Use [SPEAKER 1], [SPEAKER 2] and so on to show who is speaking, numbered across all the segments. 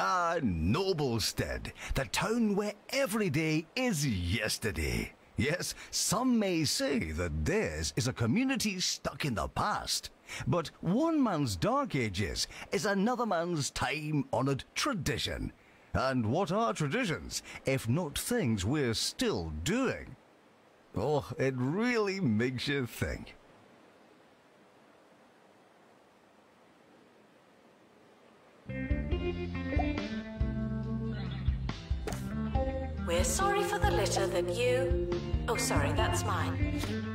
[SPEAKER 1] Ah, Noblestead, the town where every day is yesterday. Yes, some may say that theirs is a community stuck in the past. But one man's dark ages is another man's time honored tradition. And what are traditions, if not things we're still doing? Oh, it really makes you think.
[SPEAKER 2] We're sorry for the litter that you. Oh, sorry, that's mine.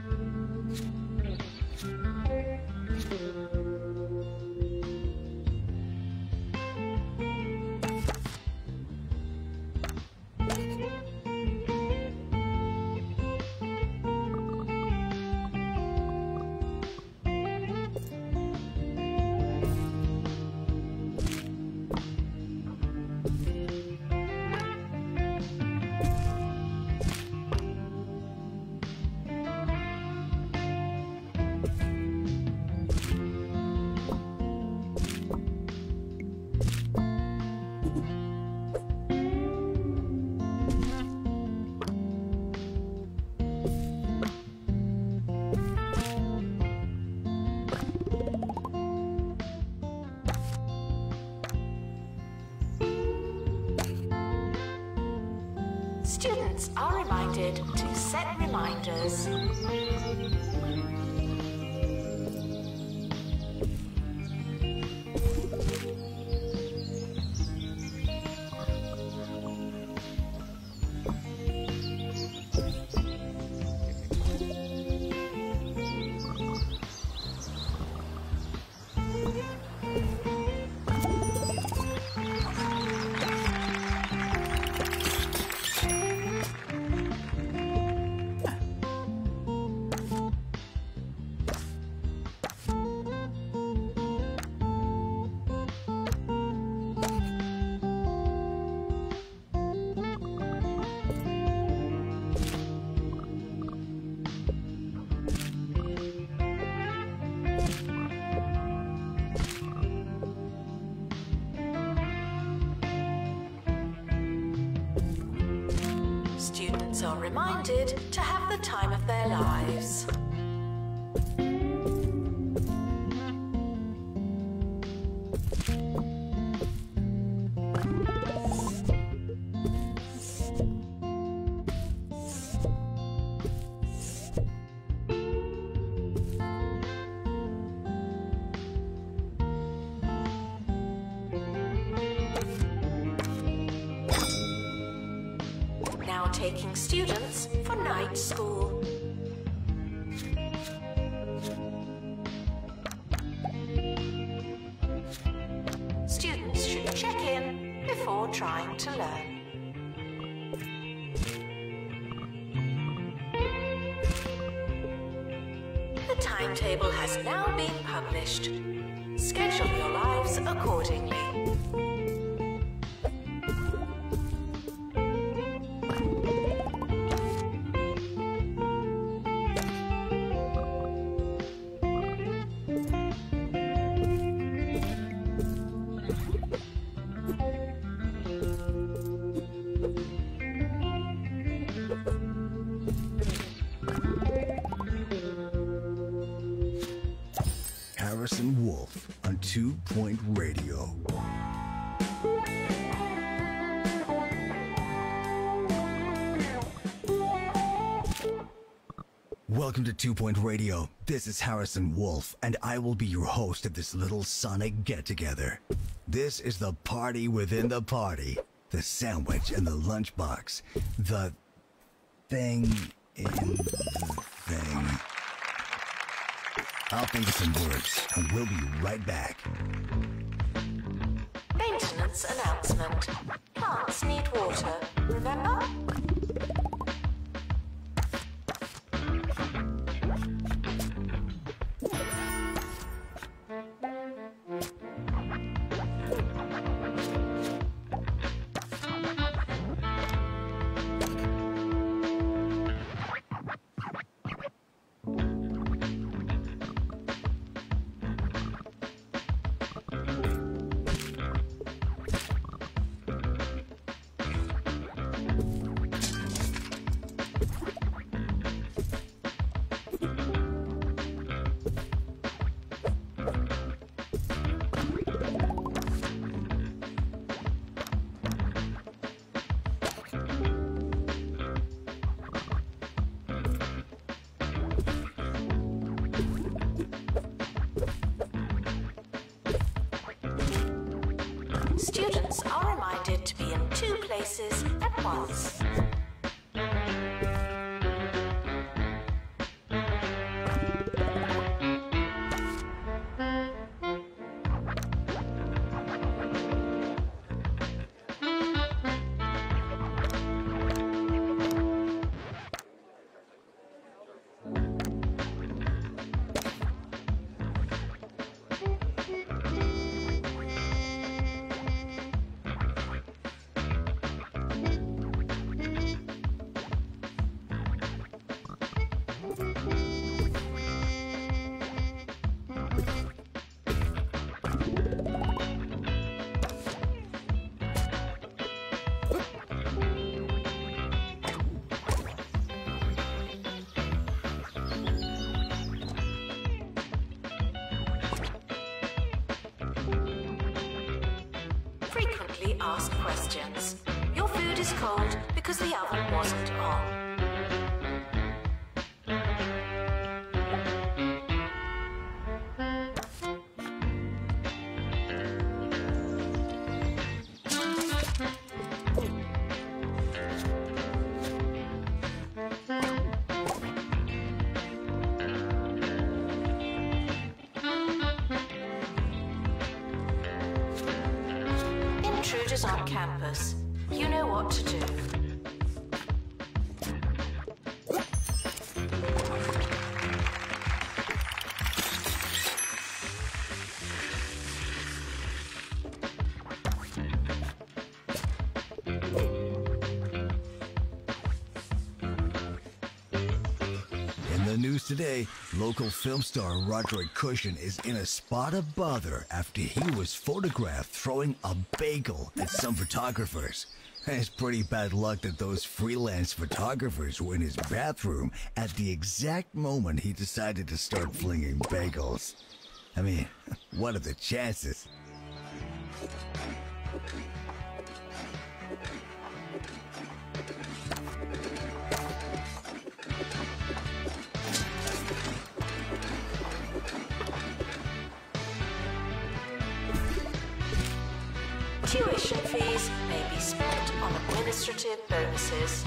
[SPEAKER 1] Welcome to Two Point Radio. This is Harrison Wolf, and I will be your host of this little sonic get together. This is the party within the party, the sandwich in the lunchbox, the thing in the thing. I'll think of some words, and we'll be right back.
[SPEAKER 2] Maintenance announcement. Plants need water. Remember?
[SPEAKER 1] Today, local film star Roderick Cushion is in a spot of bother after he was photographed throwing a bagel at some photographers. It's pretty bad luck that those freelance photographers were in his bathroom at the exact moment he decided to start flinging bagels. I mean, what are the chances?
[SPEAKER 2] Fees may be spent on administrative bonuses.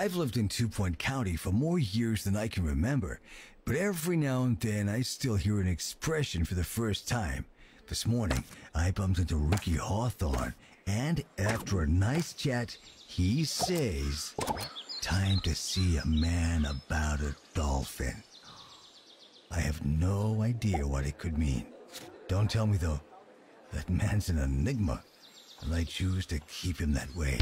[SPEAKER 2] I've
[SPEAKER 1] lived in Two Point County for more years than I can remember, but every now and then I still hear an expression for the first time. This morning, I bumped into Ricky Hawthorne, and after a nice chat, he says, Time to see a man about a dolphin. I have no idea what it could mean. Don't tell me, though. That man's an enigma, and I choose to keep him that way.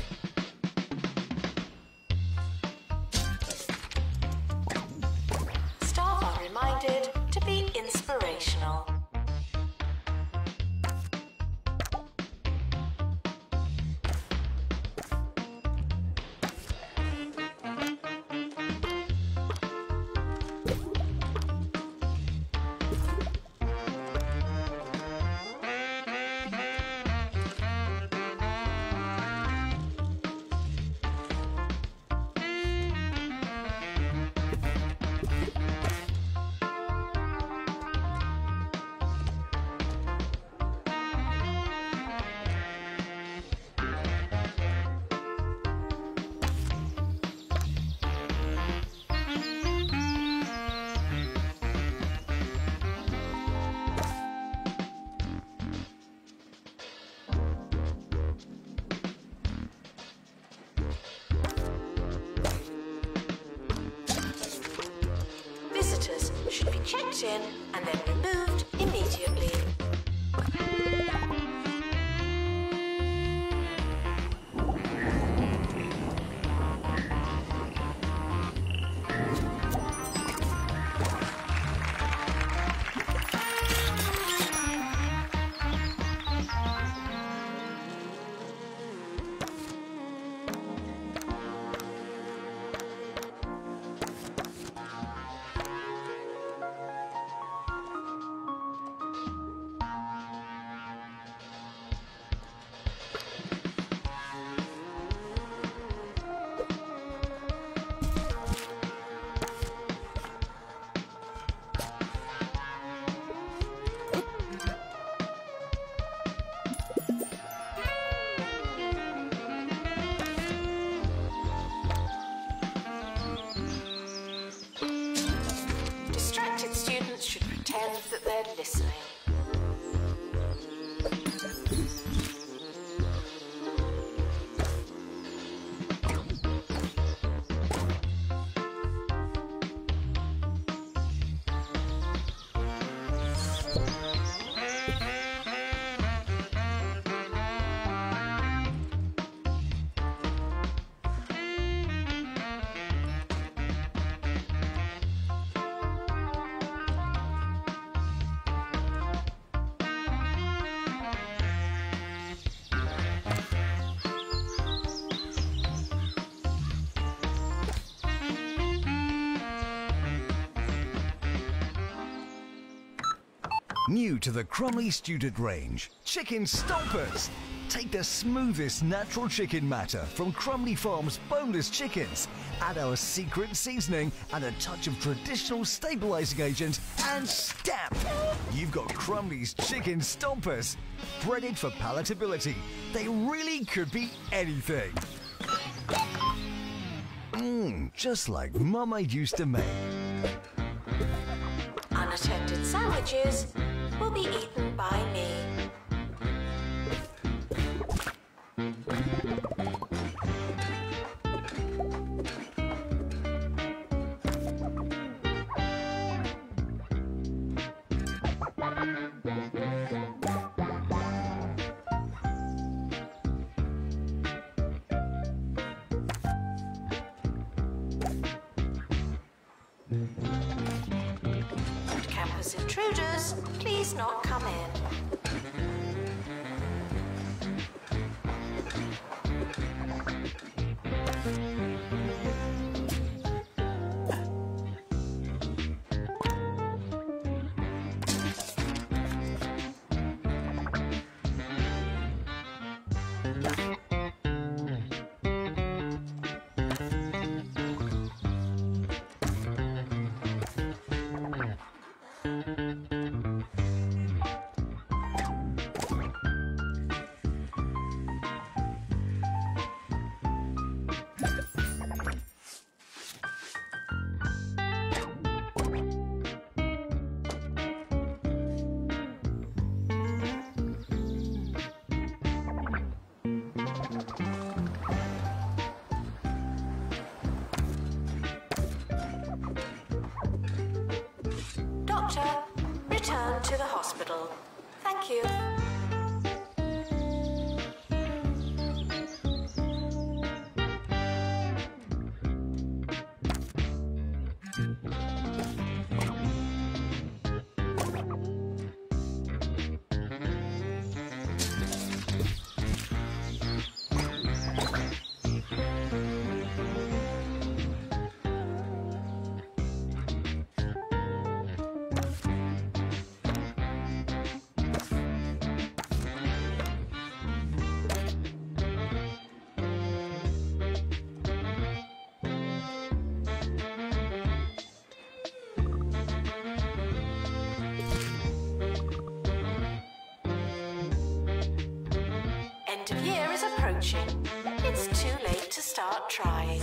[SPEAKER 2] Checked in and then removed immediately.
[SPEAKER 1] To the Crumley Student Range, Chicken Stompers. Take the smoothest natural chicken matter from Crumley Farms boneless chickens. Add our secret seasoning and a touch of traditional stabilizing agent and stamp. You've got Crumley's Chicken Stompers. Breaded for palatability. They really could be anything. Mmm, just like Mama used to make.
[SPEAKER 2] Unattended sandwiches will It's too late to start trying.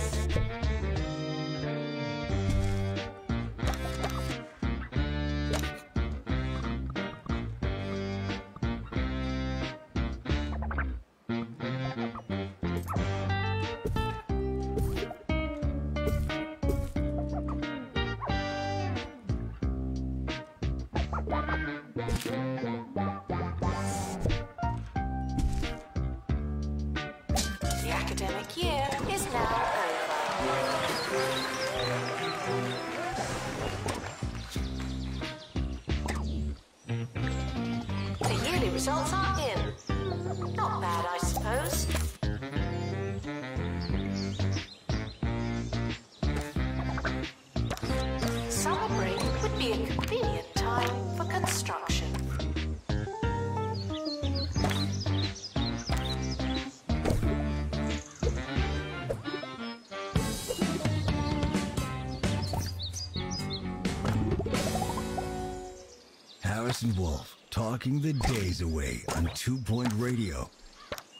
[SPEAKER 2] The
[SPEAKER 1] days away on Two Point Radio.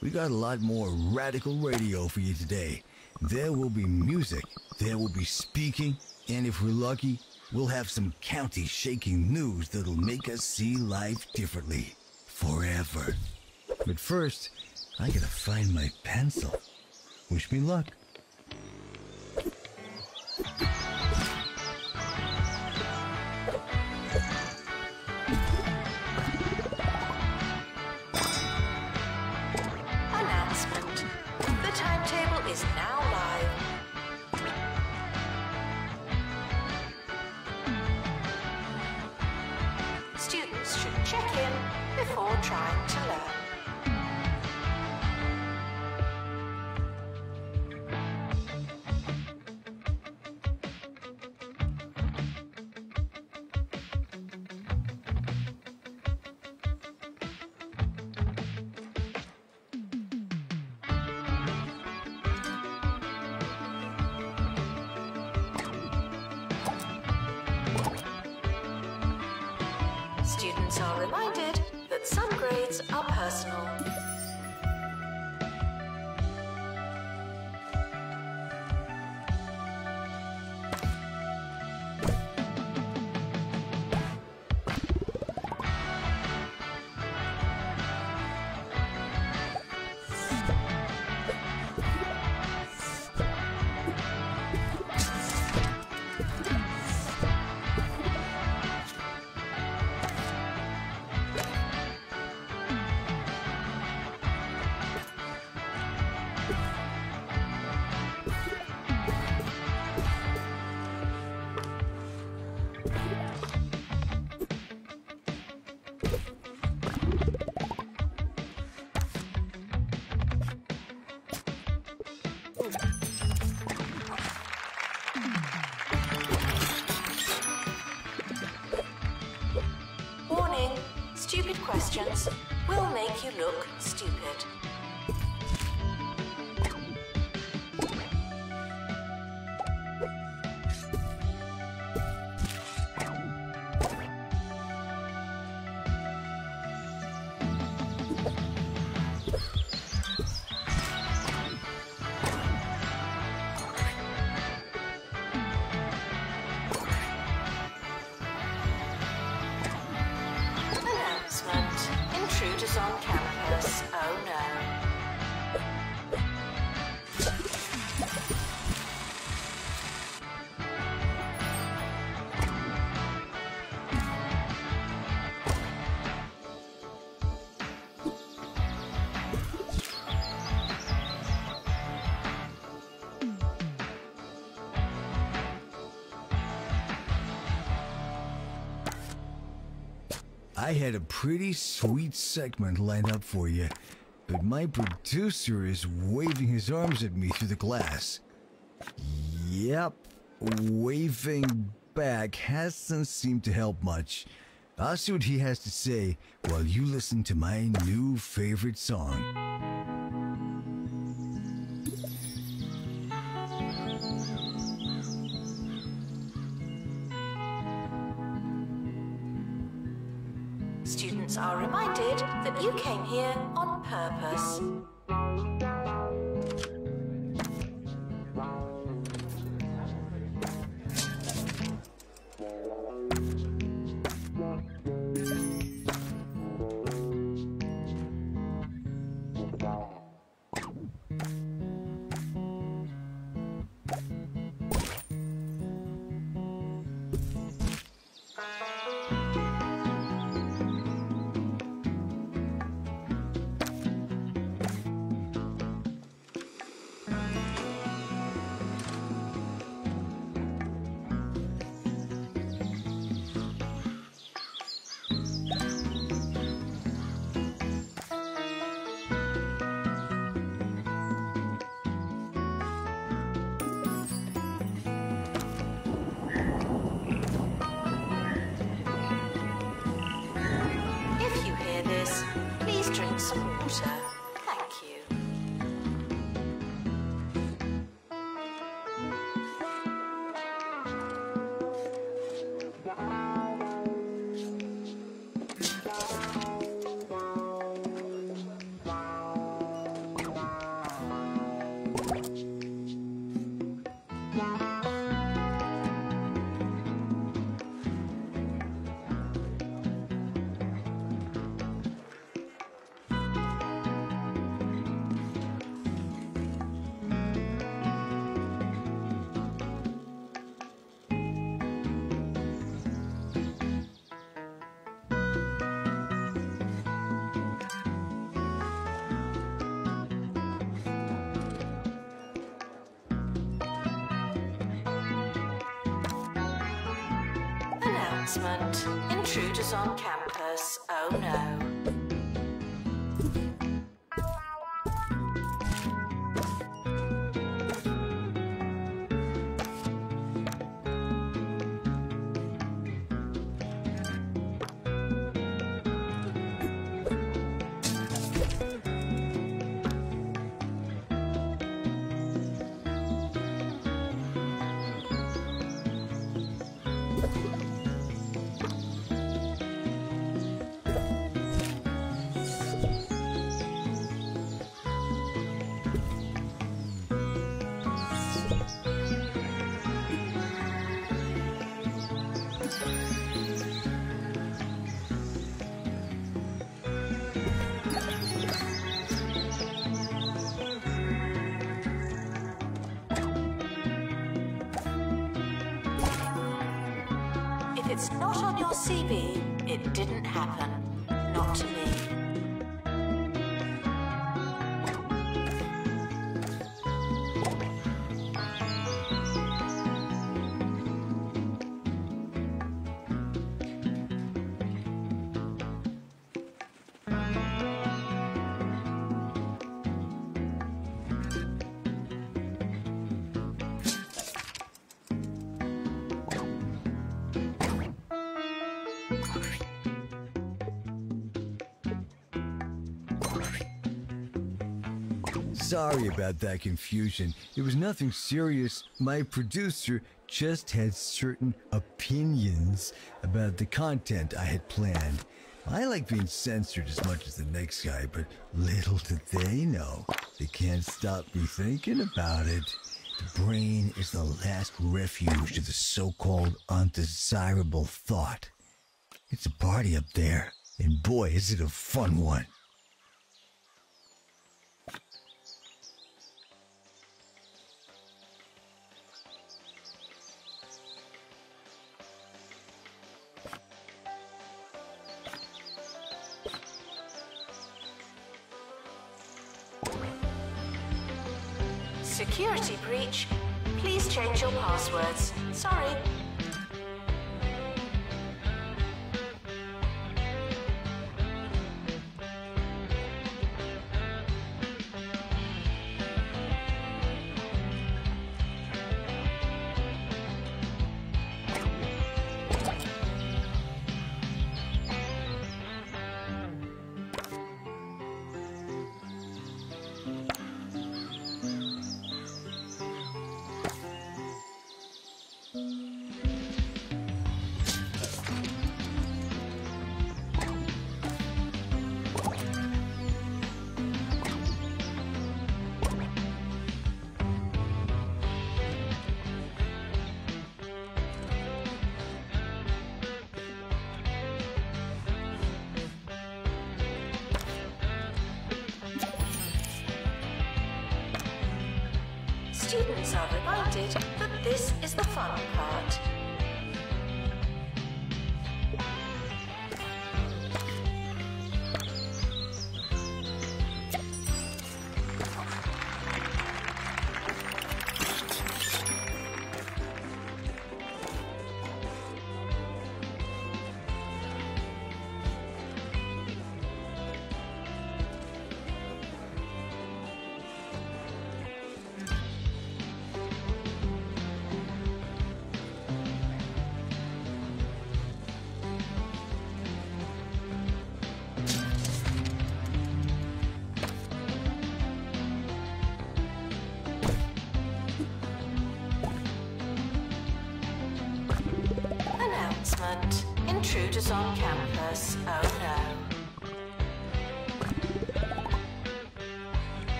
[SPEAKER 1] We got a lot more radical radio for you today. There will be music, there will be speaking, and if we're lucky, we'll have some county shaking news that'll make us see life differently. Forever. But first, I gotta find my pencil. Wish me luck. I had a pretty sweet segment lined up for you, but my producer is waving his arms at me through the glass. Yep, waving back hasn't seemed to help much. I'll see what he has to say while you listen to my new favorite song.
[SPEAKER 2] You came here on purpose.
[SPEAKER 1] Sorry about that confusion. It was nothing serious. My producer just had certain opinions about the content I had planned. I like being censored as much as the next guy, but little did they know. They can't stop me thinking about it. The brain is the last refuge to the so called undesirable thought. It's a party up there, and boy, is it a fun one.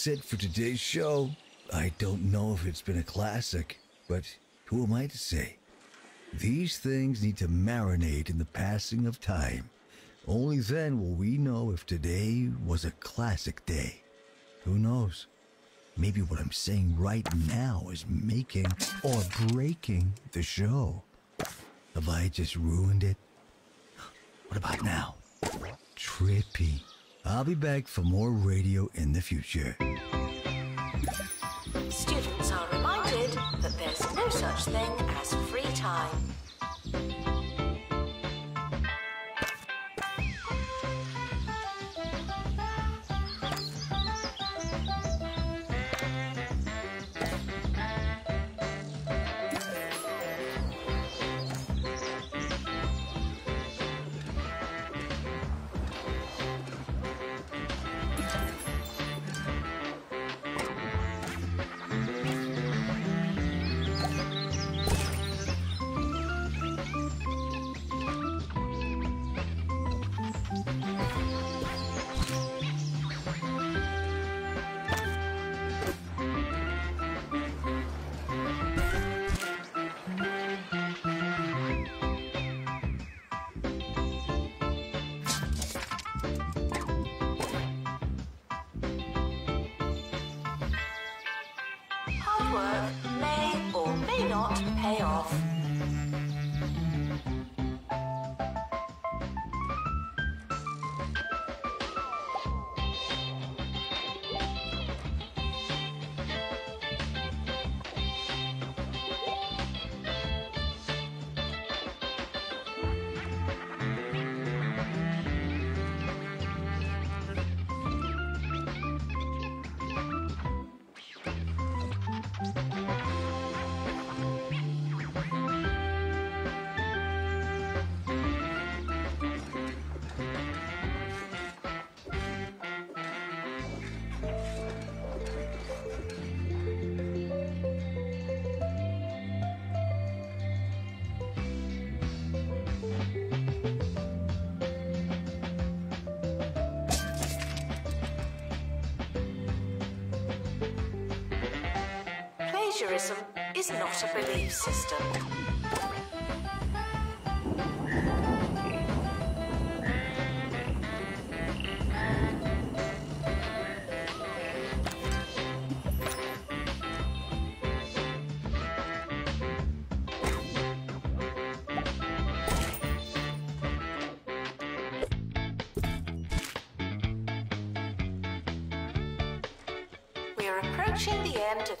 [SPEAKER 1] That's it for today's show. I don't know if it's been a classic, but who am I to say? These things need to marinate in the passing of time. Only then will we know if today was a classic day. Who knows? Maybe what I'm saying right now is making or breaking the show. Have I just ruined it? What about now? Trippy. I'll be back for more radio in the future.
[SPEAKER 2] Students are reminded that there's no such thing as free time. System. We are approaching the end of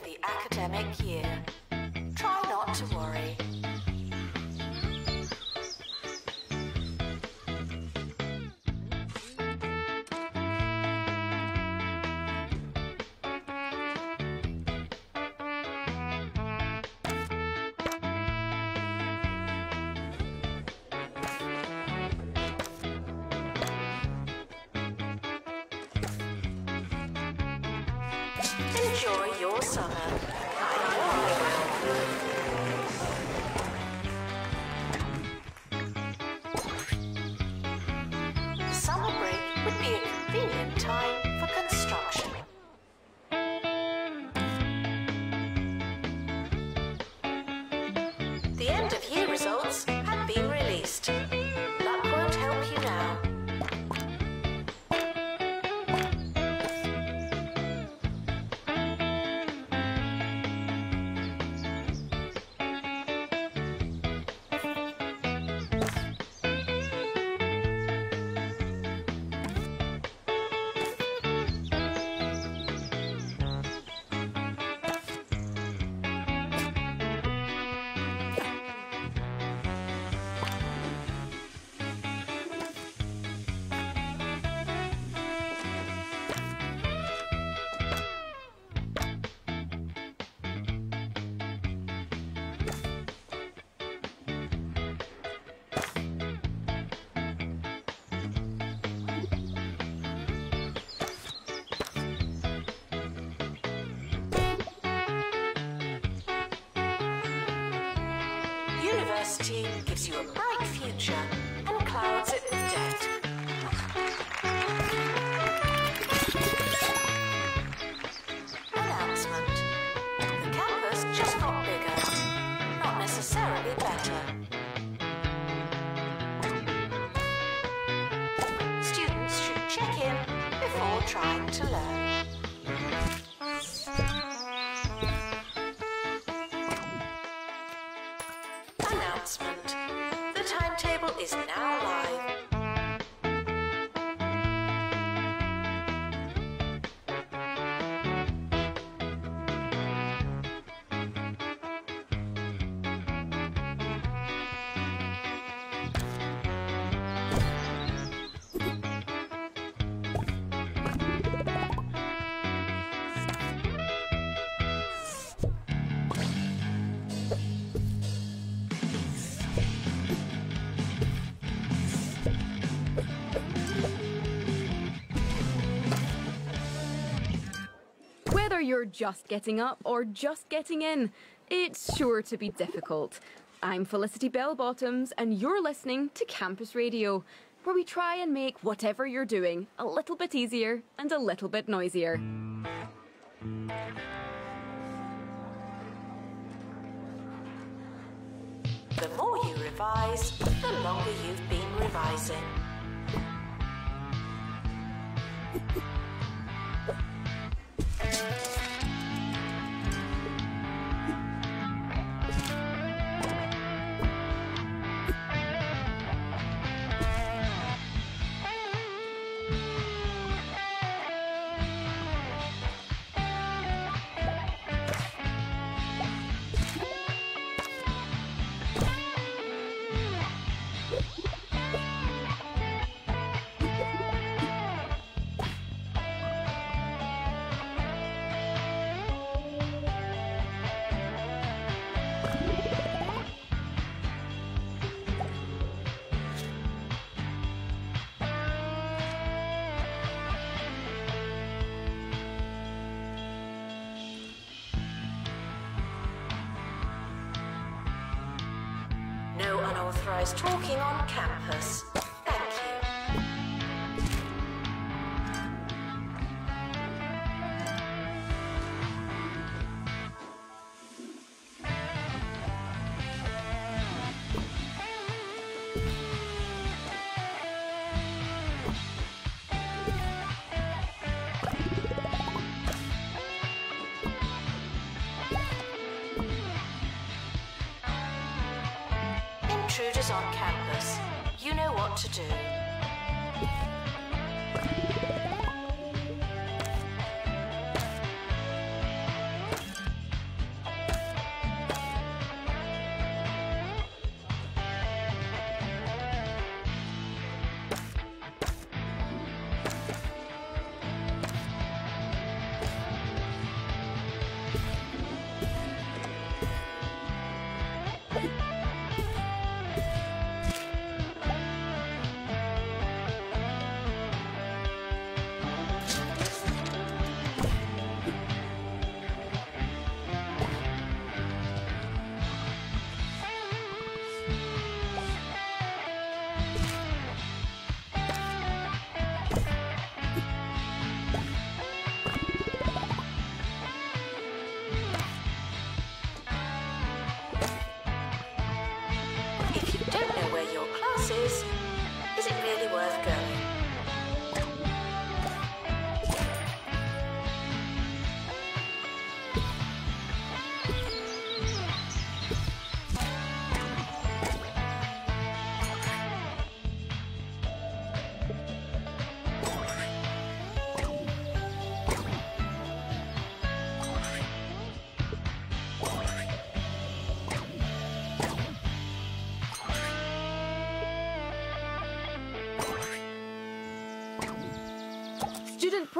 [SPEAKER 2] Enjoy your summer. University gives you a bright future and clouds it with debt. Announcement. The campus just got bigger, not necessarily better. Students should check in before trying to learn.
[SPEAKER 3] You're just getting up or just getting in, it's sure to be difficult. I'm Felicity Bellbottoms, and you're listening to Campus Radio, where we try and make whatever you're doing a little bit easier and a little bit noisier.
[SPEAKER 2] The more you revise, the longer you've been revising.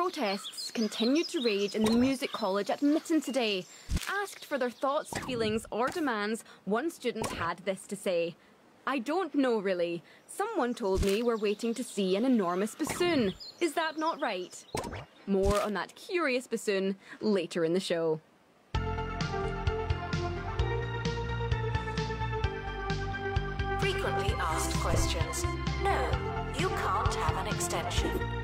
[SPEAKER 3] Protests continued to rage in the Music College at Mitten today. Asked for their thoughts, feelings, or demands, one student had this to say I don't know really. Someone told me we're waiting to see an enormous bassoon. Is that not right? More on that curious bassoon later in the show.
[SPEAKER 2] Frequently asked questions. No, you can't have an extension.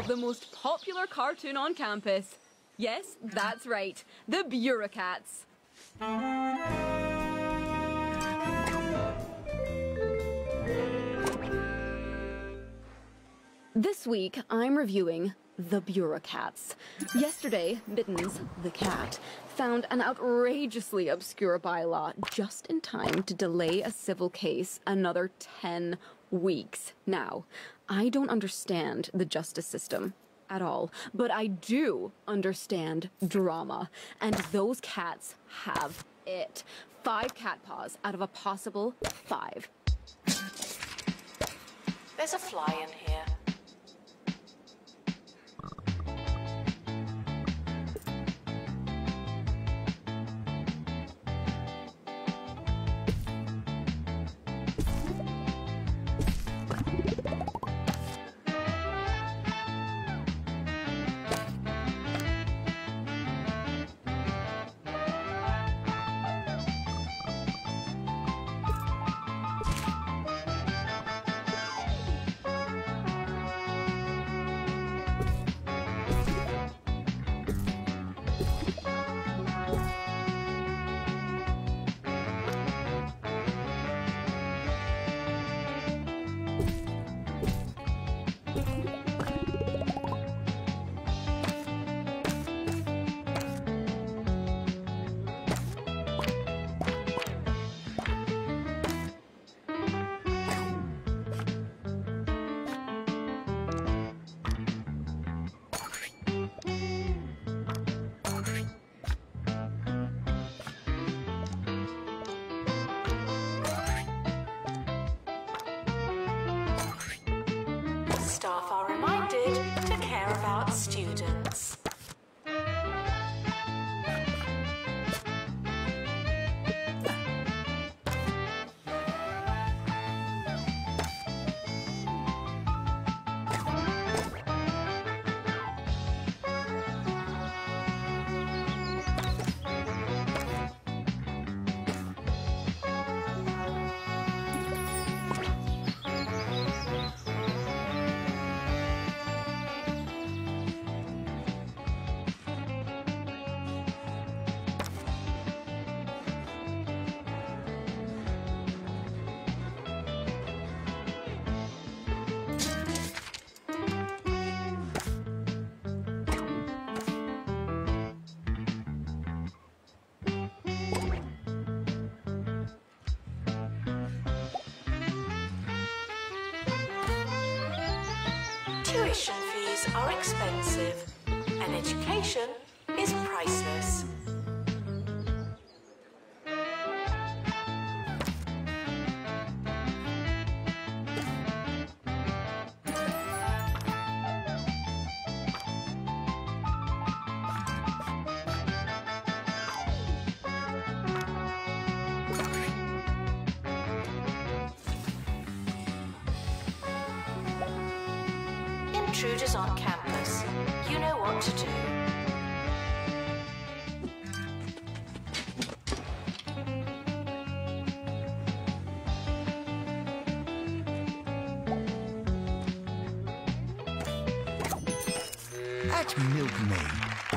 [SPEAKER 3] Of the most popular cartoon on campus. Yes, that's right, the Bureaucrats. This week, I'm reviewing The Bureaucrats. Yesterday, Mittens, the cat, found an outrageously obscure bylaw just in time to delay a civil case another 10 weeks. Now, I don't understand the justice system at all, but I do understand drama, and those cats have it. Five cat paws out of a possible five.
[SPEAKER 2] There's a fly in here. Intruders on campus. You know what to do.
[SPEAKER 1] At Milkmaid,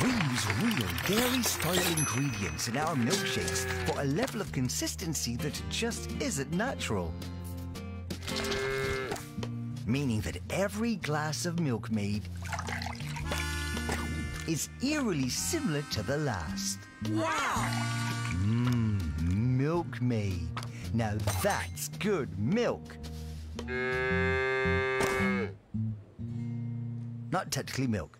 [SPEAKER 1] we use real dairy-style ingredients in our milkshakes for a level of consistency that just isn't natural. Every glass of Milkmaid is eerily similar to the last.
[SPEAKER 2] Wow!
[SPEAKER 1] Mmm, Milkmaid. Now that's good milk. Not technically milk.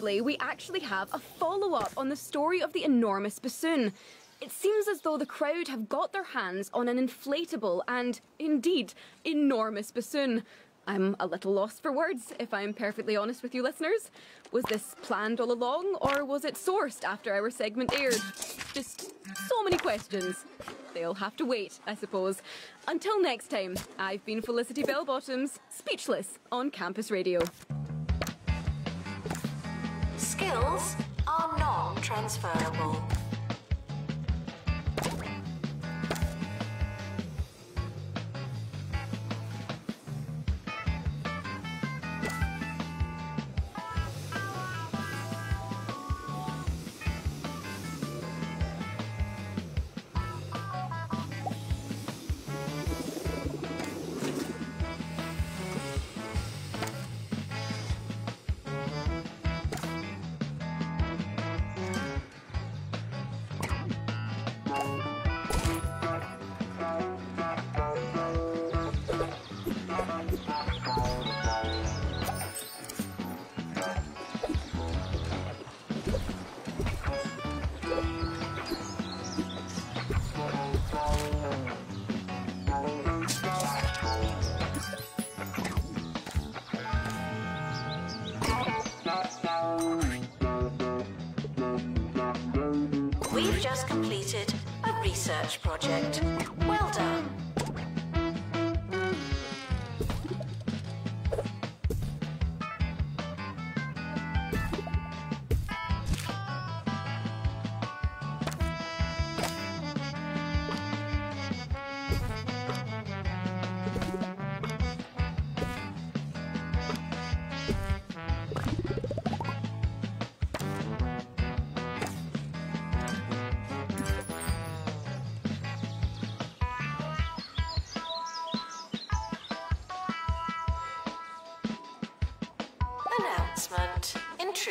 [SPEAKER 3] We actually have a follow up on the story of the enormous bassoon. It seems as though the crowd have got their hands on an inflatable and, indeed, enormous bassoon. I'm a little lost for words, if I'm perfectly honest with you listeners. Was this planned all along, or was it sourced after our segment aired? Just so many questions. They'll have to wait, I suppose. Until next time, I've been Felicity Bellbottoms, speechless on campus radio.
[SPEAKER 2] Skills are non-transferable.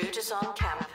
[SPEAKER 2] Intruders on campus.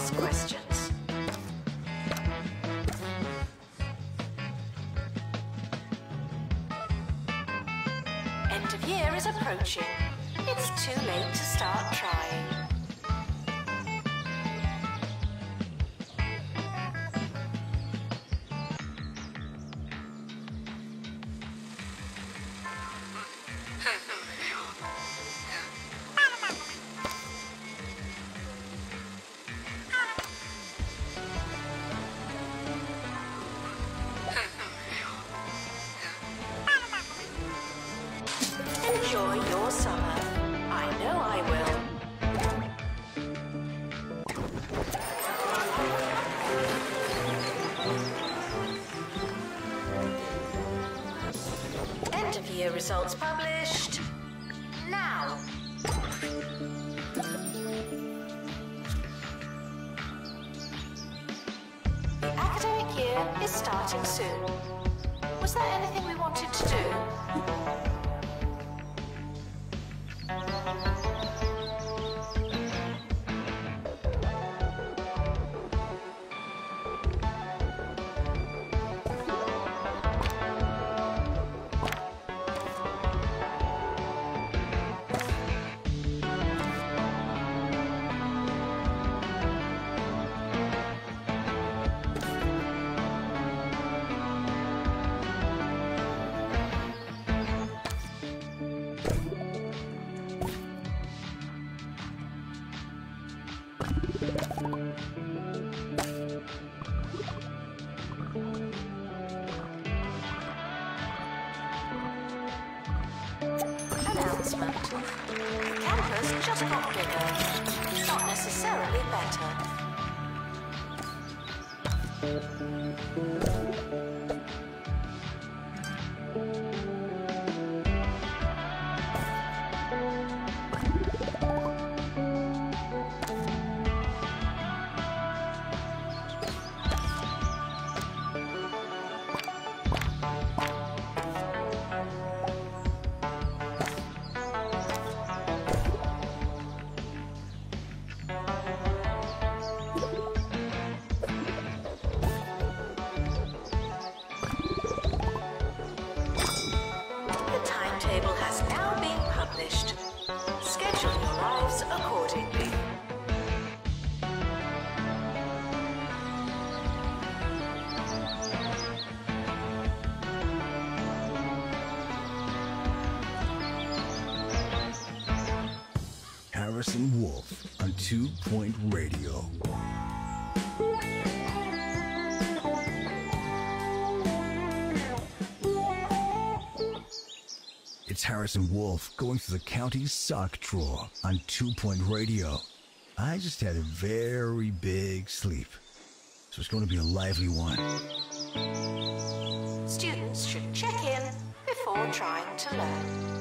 [SPEAKER 2] Ask questions. End of year is approaching. It's too late to
[SPEAKER 1] Two Point Radio. It's Harrison Wolf going through the county sock drawer on Two Point Radio. I just had a very big sleep, so it's going to be a lively one.
[SPEAKER 2] Students should check in before trying to learn.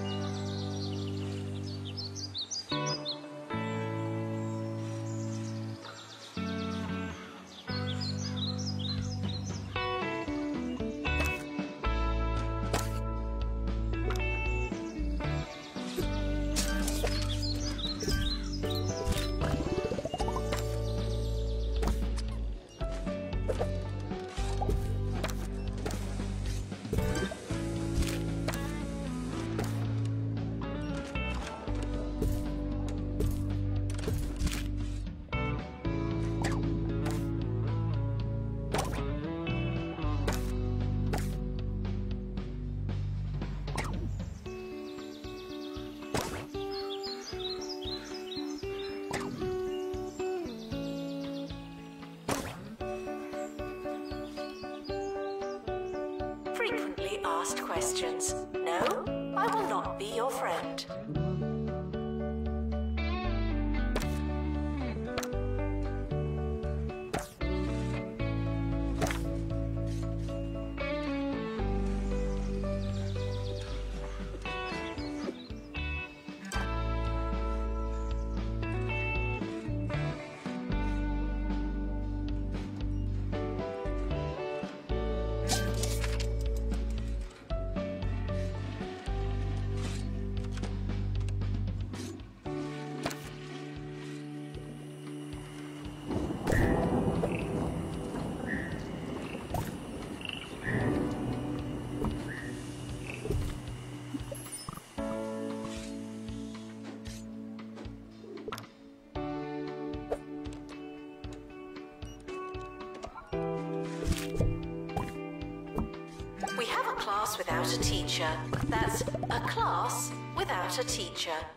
[SPEAKER 2] A teacher.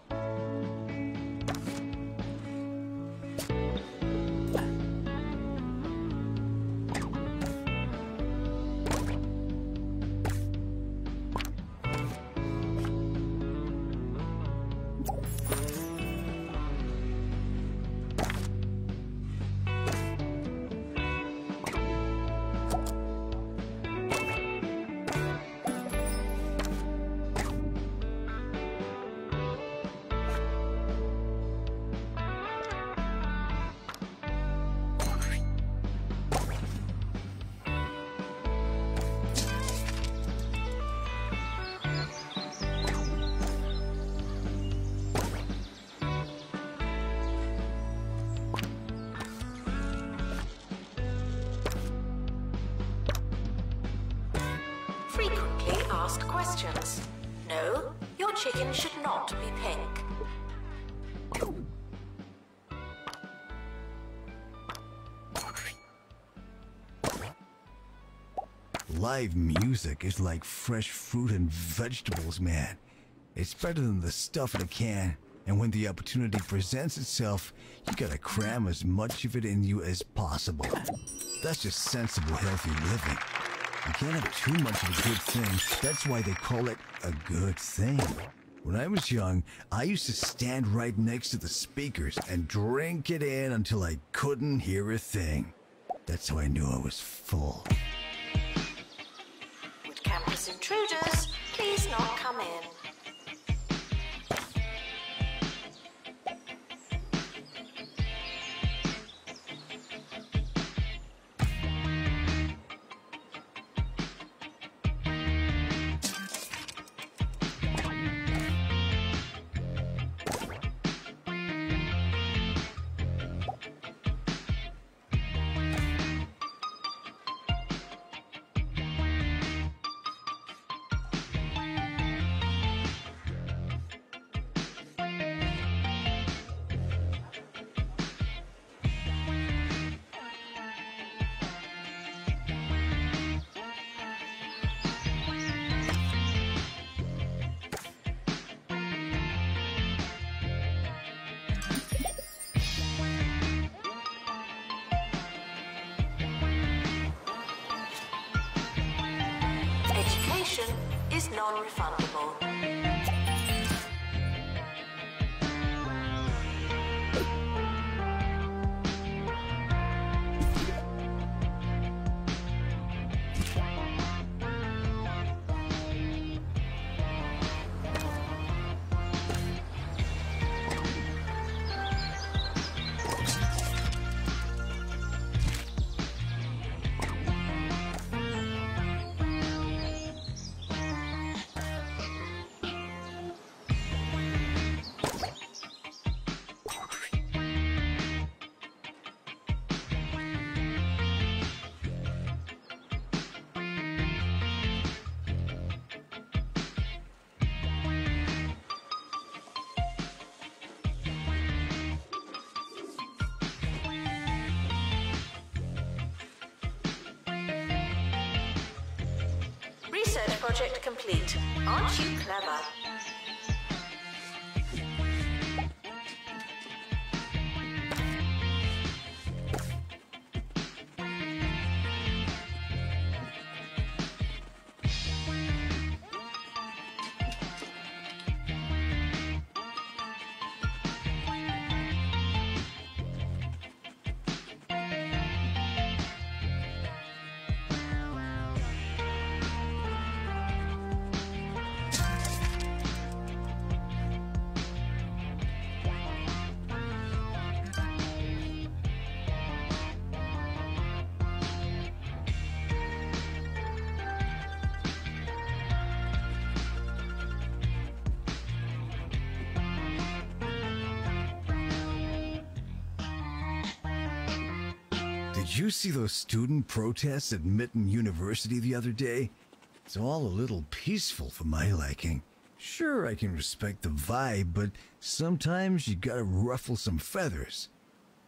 [SPEAKER 1] Live music is like fresh fruit and vegetables, man. It's better than the stuff in a can. And when the opportunity presents itself, you gotta cram as much of it in you as possible. That's just sensible, healthy living. You can't have too much of a good thing. That's why they call it a good thing. When I was young, I used to stand right next to the speakers and drink it in until I couldn't hear a thing. That's how I knew I was full.
[SPEAKER 2] Intruders please not come in?
[SPEAKER 1] See those student protests at Mitten University the other day? It's all a little peaceful for my liking. Sure, I can respect the vibe, but sometimes you gotta ruffle some feathers.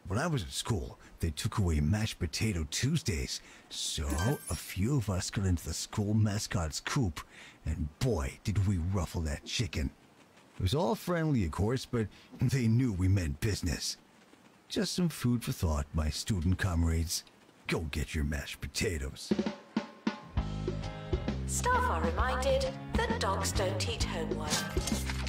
[SPEAKER 1] When I was at school, they took away mashed potato Tuesdays, so a few of us got into the school mascot's coop, and boy, did we ruffle that chicken. It was all friendly, of course, but they knew we meant business. Just some food for thought, my student comrades. Go get your mashed potatoes.
[SPEAKER 2] Staff are reminded that dogs don't eat homework.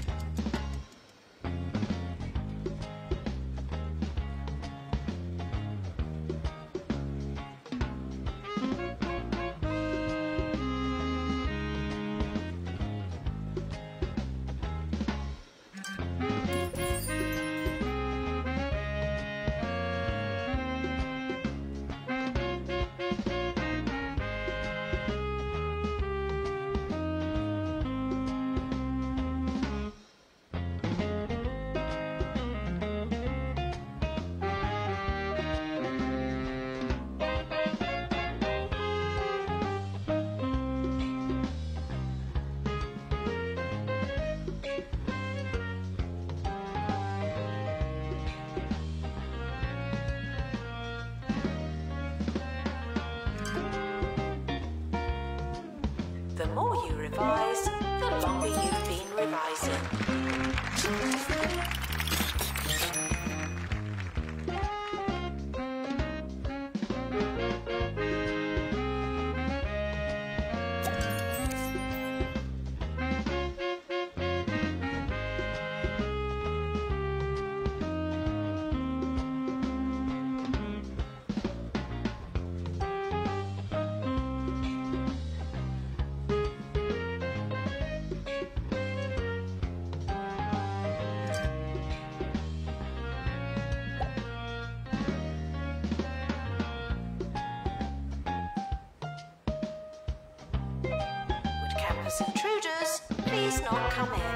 [SPEAKER 2] The longer not come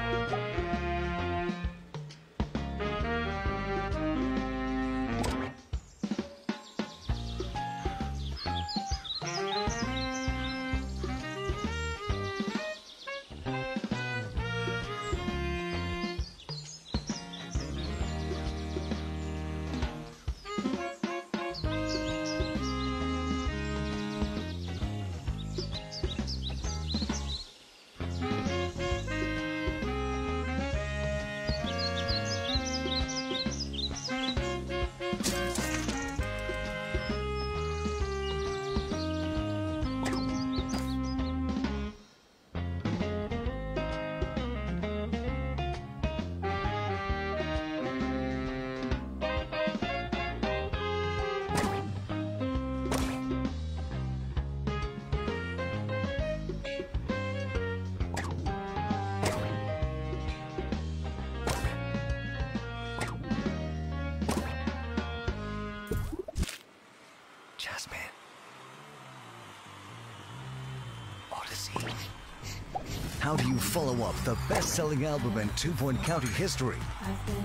[SPEAKER 1] follow up the best-selling album in two-point county history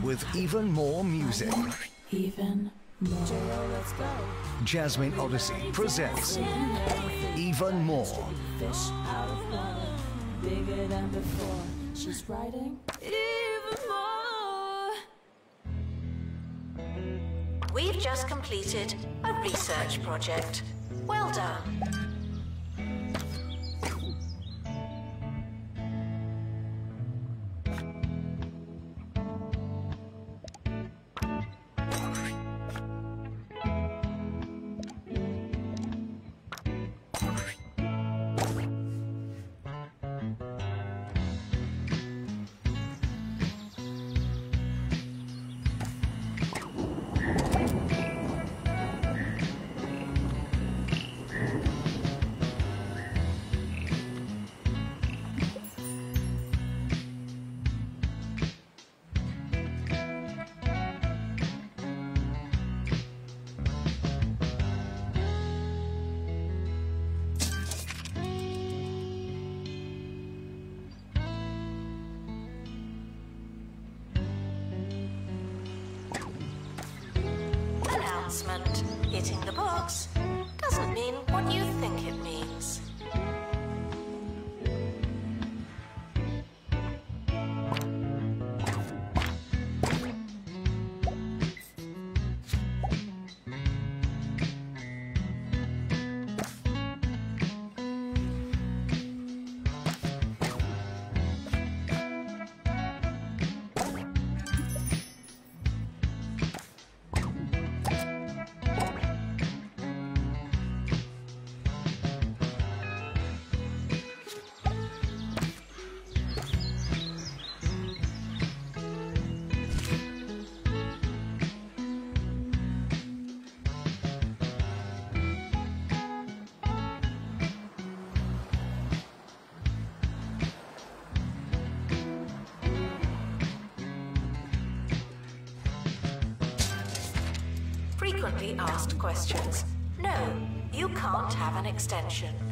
[SPEAKER 1] with even more music?
[SPEAKER 4] Even more.
[SPEAKER 1] Jasmine Odyssey presents Even More.
[SPEAKER 4] Fish out of water, bigger than before. She's writing even more.
[SPEAKER 2] We've just completed a research project. Well done. frequently asked questions. No, you can't have an extension.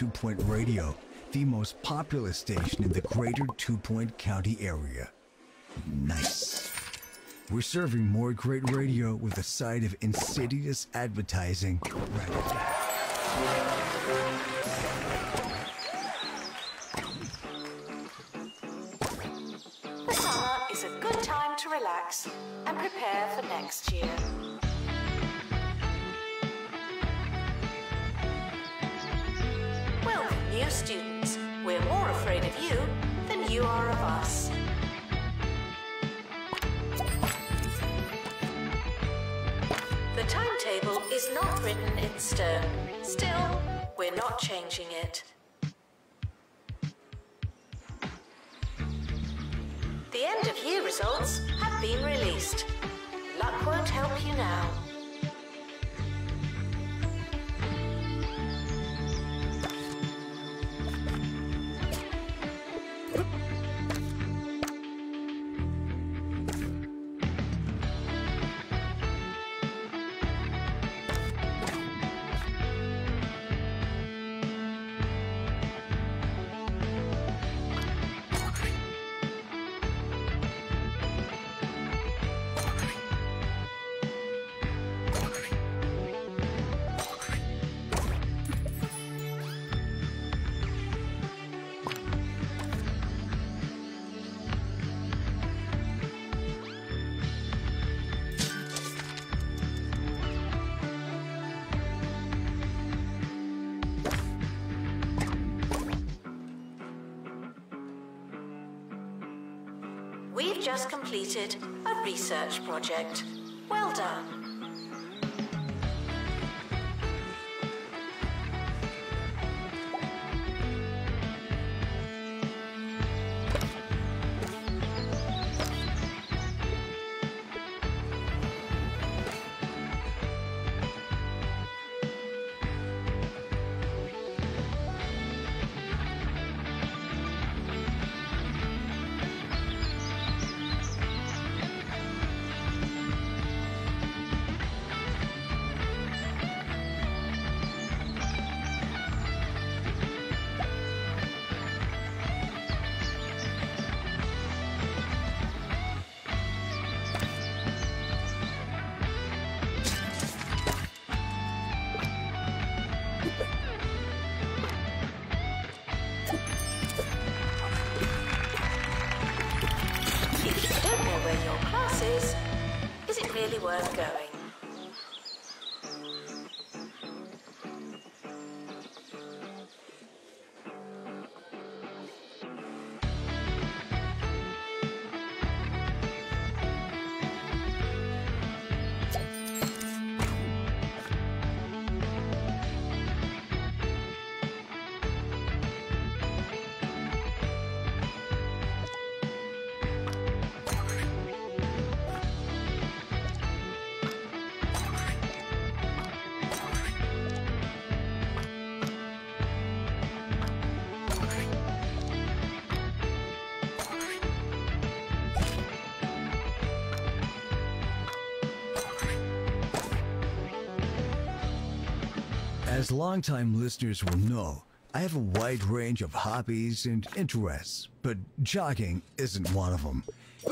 [SPEAKER 1] Two Point Radio, the most popular station in the greater Two Point County area. Nice. We're serving more great radio with a side of insidious advertising right
[SPEAKER 2] changing it. just completed a research project. Let's
[SPEAKER 1] go. Longtime listeners will know, I have a wide range of hobbies and interests, but jogging isn't one of them.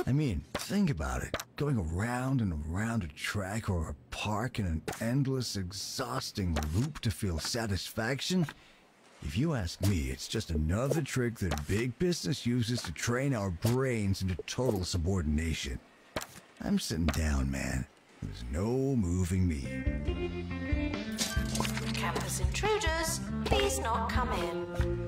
[SPEAKER 1] I mean, think about it. Going around and around a track or a park in an endless, exhausting loop to feel satisfaction? If you ask me, it's just another trick that big business uses to train our brains into total subordination. I'm sitting down, man. There's no moving me.
[SPEAKER 2] Campus intruders, please not come in.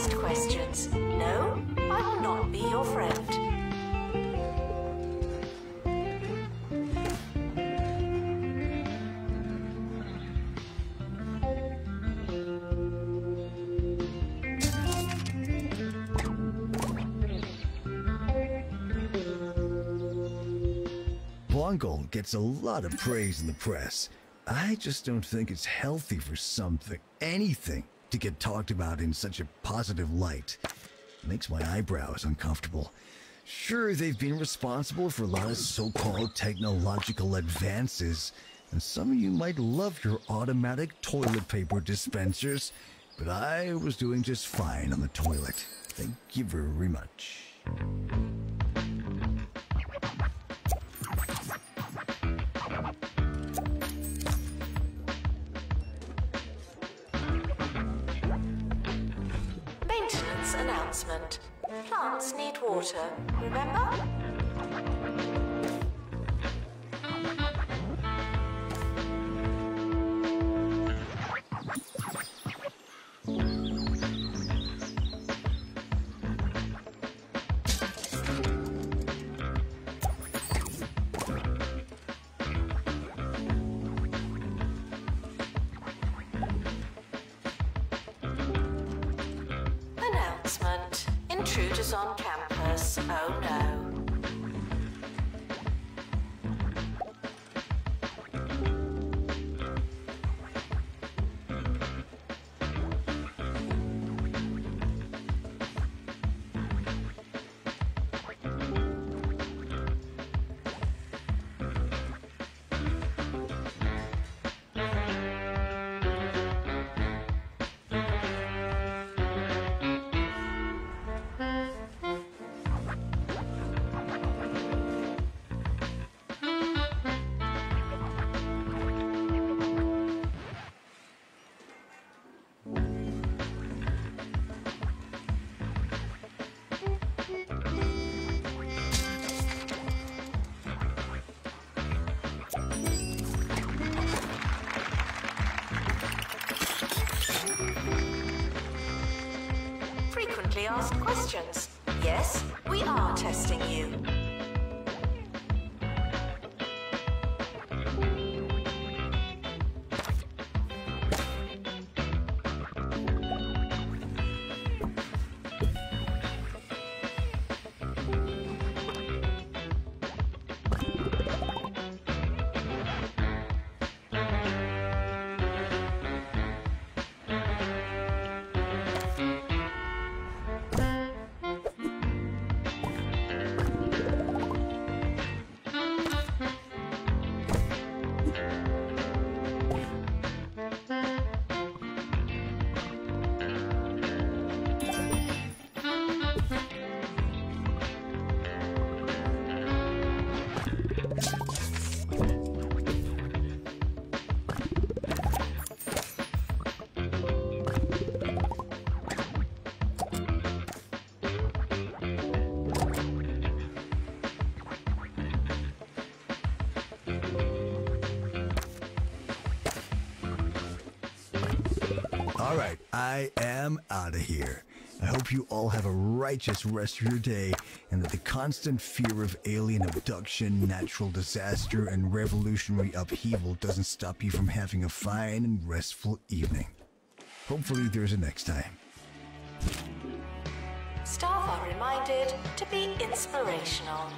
[SPEAKER 2] Asked questions. No, I will not be your friend.
[SPEAKER 1] Bungle gets a lot of praise in the press. I just don't think it's healthy for something, anything, to get talked about in such a positive light. makes my eyebrows uncomfortable. Sure, they've been responsible for a lot of so called technological advances, and some of you might love your automatic toilet paper dispensers, but I was doing just fine on the toilet. Thank you very much.
[SPEAKER 2] Announcement. Plants need water, remember?
[SPEAKER 1] Out of here. I hope you all have a righteous rest of your day and that the constant fear of alien abduction, natural disaster, and revolutionary upheaval doesn't stop you from having a fine and restful evening. Hopefully, there's a next time.
[SPEAKER 2] Staff are reminded to be inspirational.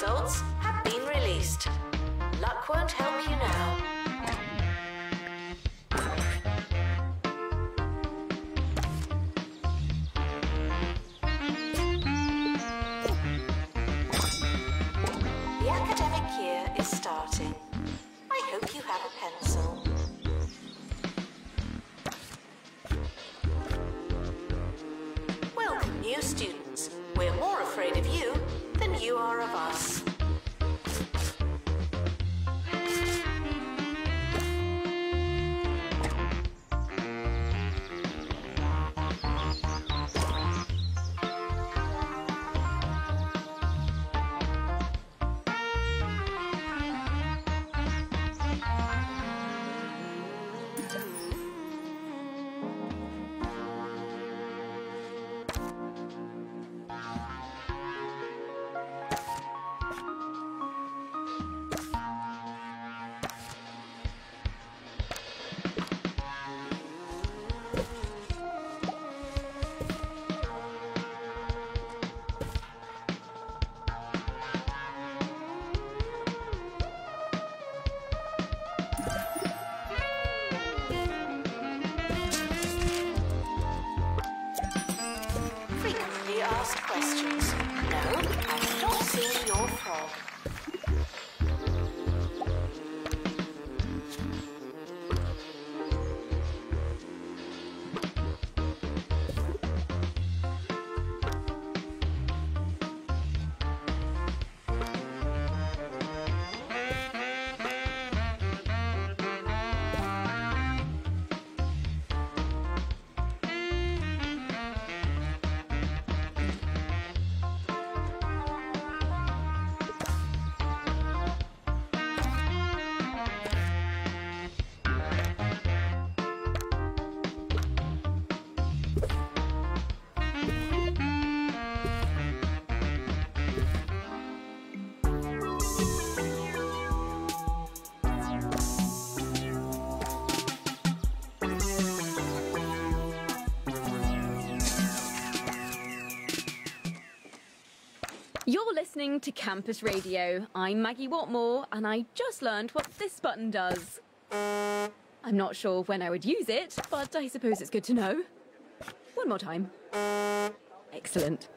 [SPEAKER 2] Results have been released. Luck won't help you now.
[SPEAKER 3] Listening to Campus Radio. I'm Maggie Watmore, and I just learned what this button does. I'm not sure when I would use it, but I suppose it's good to know. One more time. Excellent.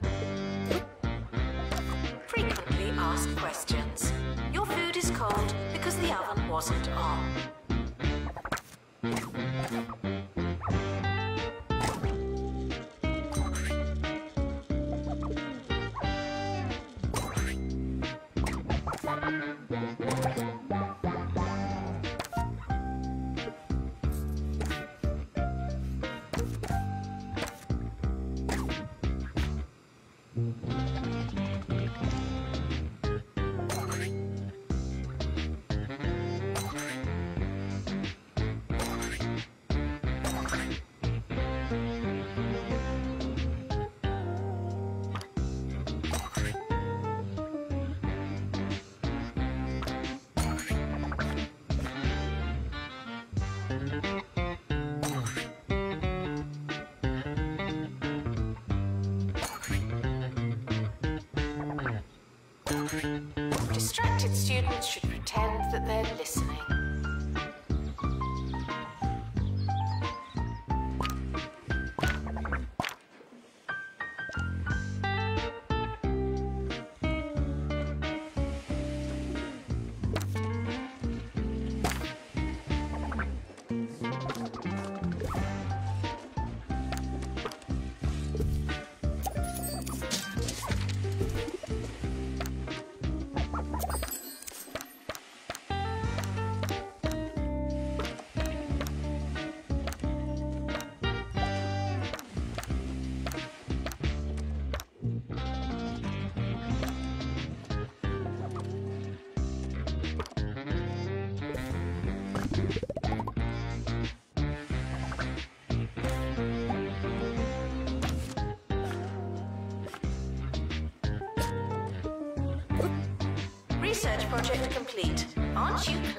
[SPEAKER 2] Aren't you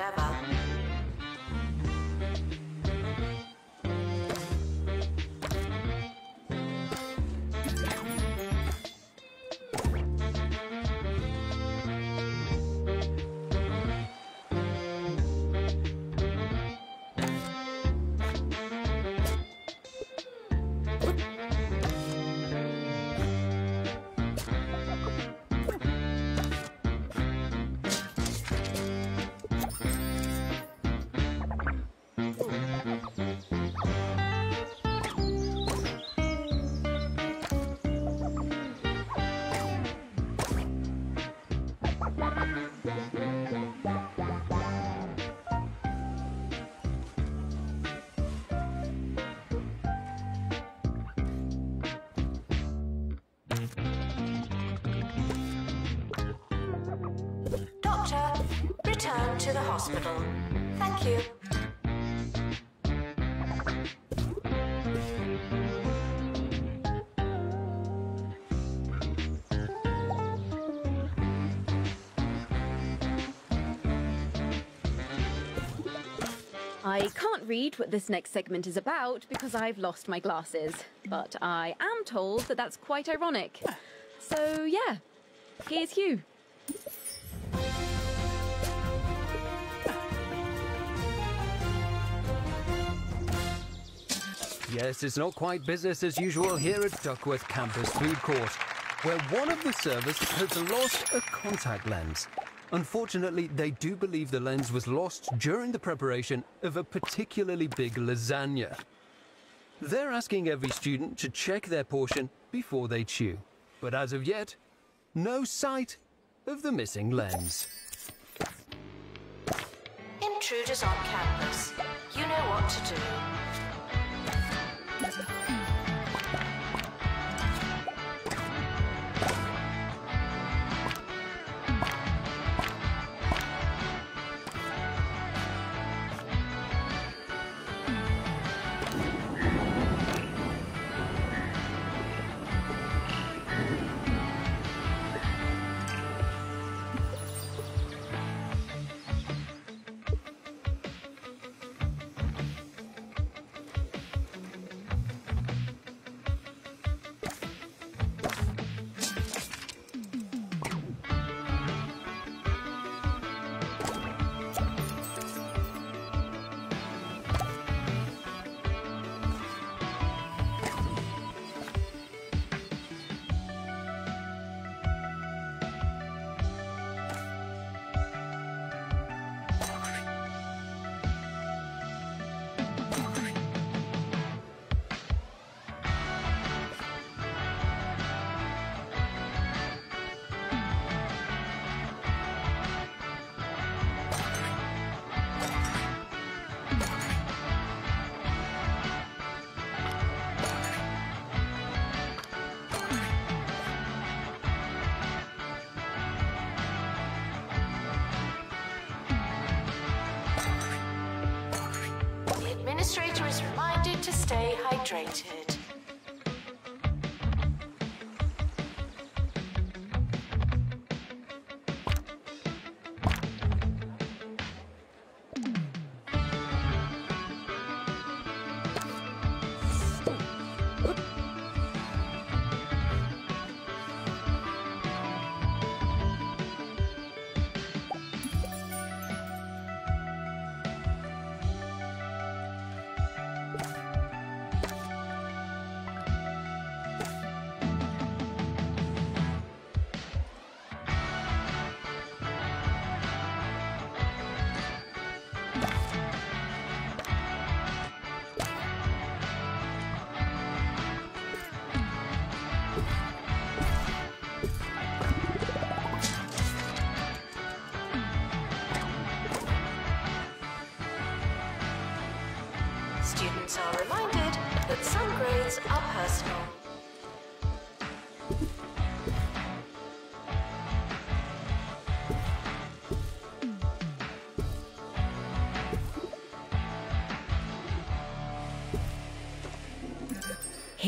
[SPEAKER 3] I can't read what this next segment is about because I've lost my glasses, but I am told that that's quite ironic. So, yeah, here's Hugh.
[SPEAKER 5] Yes, it's not quite business as usual here at Duckworth Campus Food Court, where one of the servers has lost a contact lens. Unfortunately, they do believe the lens was lost during the preparation of a particularly big lasagna. They're asking every student to check their portion before they chew. But as of yet, no sight of the missing lens.
[SPEAKER 2] Intruders on campus. You know what to do.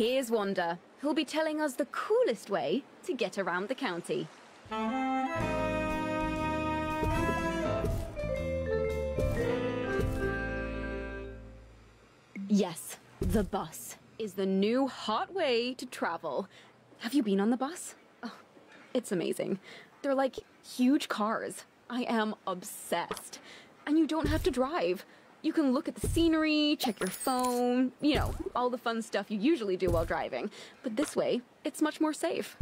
[SPEAKER 3] Here's Wanda, who'll be telling us the coolest way to get around the county. Yes, the bus is the new hot way to travel. Have you been on the bus? Oh, it's amazing. They're like huge cars. I am obsessed. And you don't have to drive. You can look at the scenery, check your phone, you know, all the fun stuff you usually do while driving. But this way, it's much more safe.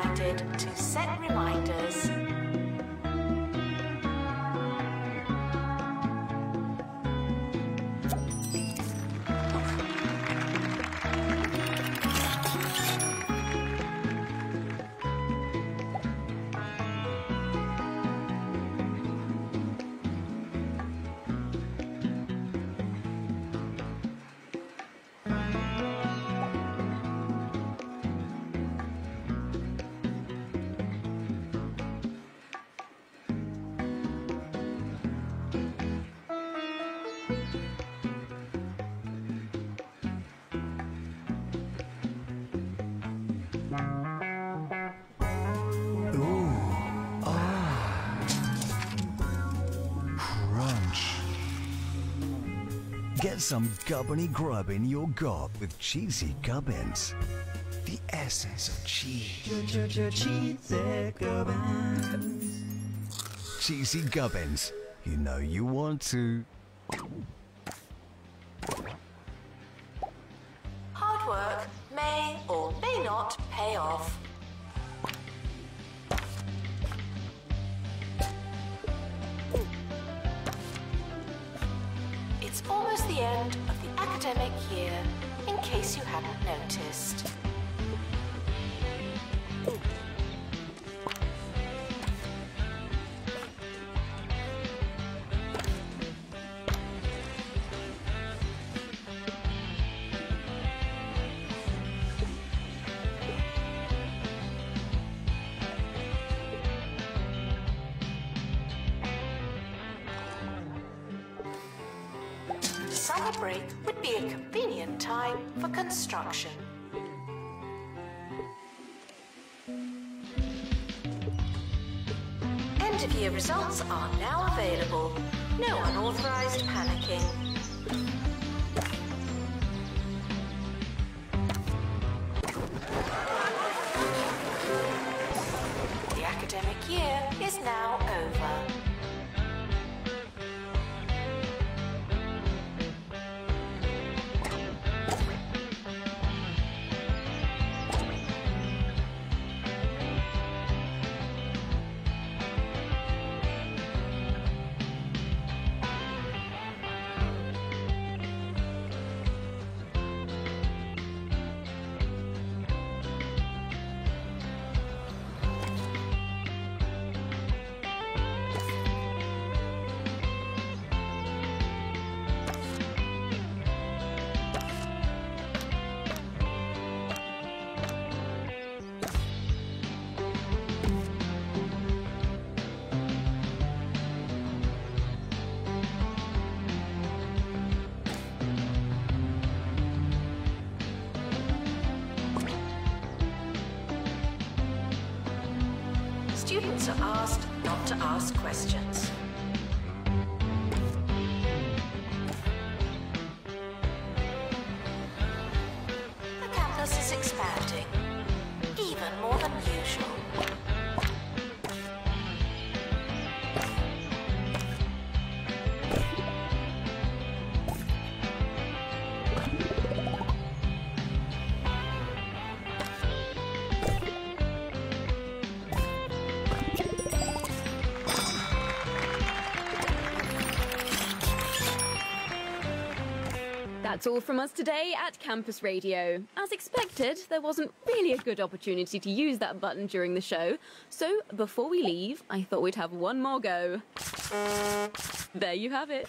[SPEAKER 2] Students
[SPEAKER 1] Get some gubbiny grub in your gob with cheesy gubbins. The essence of cheese. Cheesy gubbins.
[SPEAKER 2] You know you want to.
[SPEAKER 3] That's all from us today at Campus Radio. As expected, there wasn't really a good opportunity to use that button during the show, so before we leave, I thought we'd have one more go. There you have it.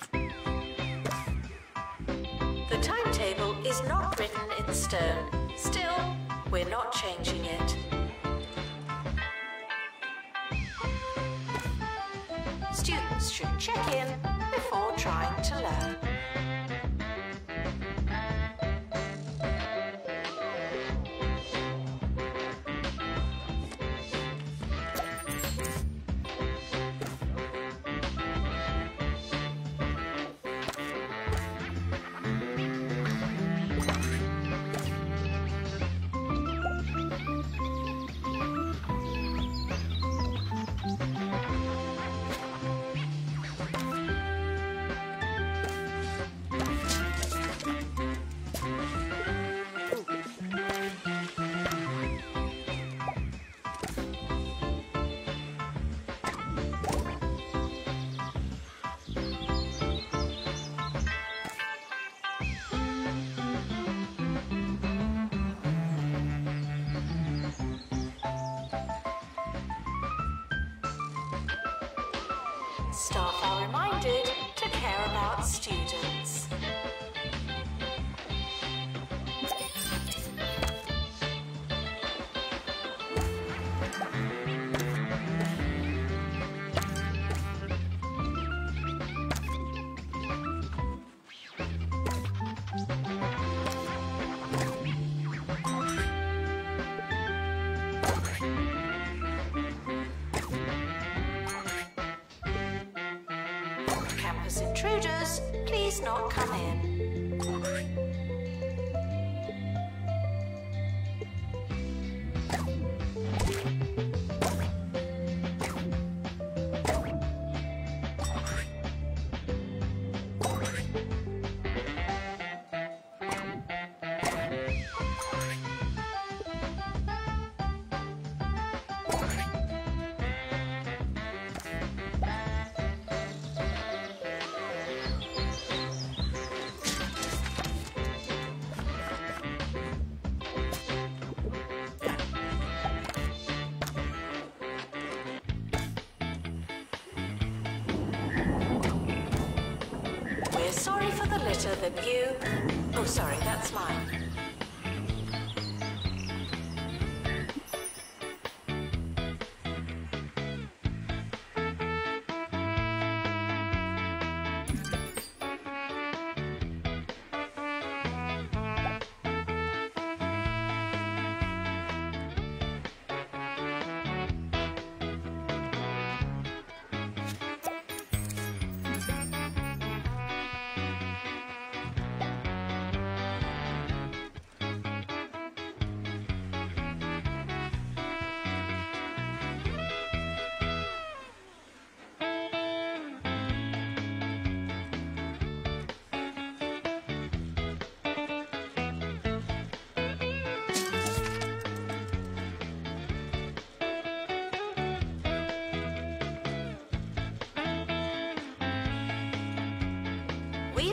[SPEAKER 6] The timetable is not written in stone. Still, we're not changing it.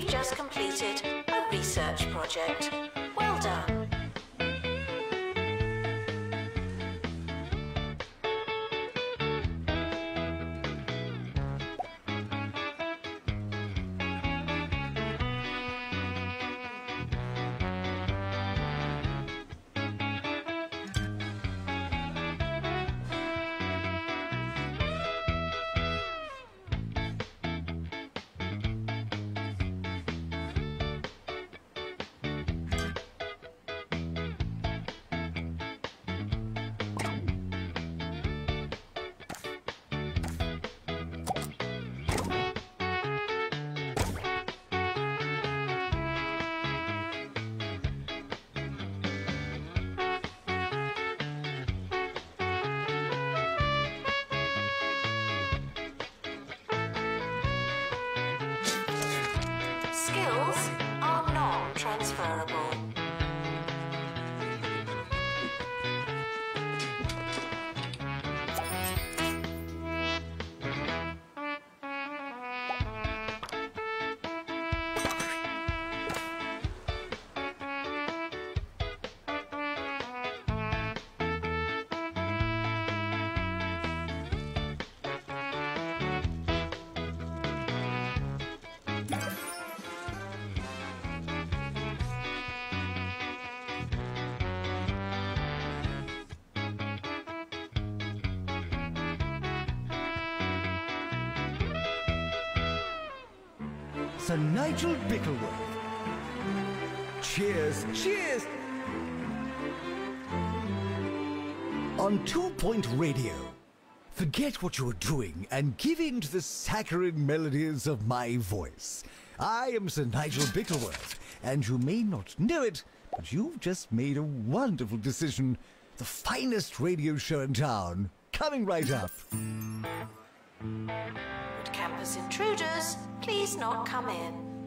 [SPEAKER 2] Just completed a research project.
[SPEAKER 1] Sir Nigel Bickleworth. Cheers, cheers! On Two Point Radio. Forget what you're doing and give in to the saccharine melodies of my voice. I am Sir Nigel Bickleworth, and you may not know it, but you've just made a wonderful decision. The finest radio show in town, coming right up.
[SPEAKER 2] Not come in?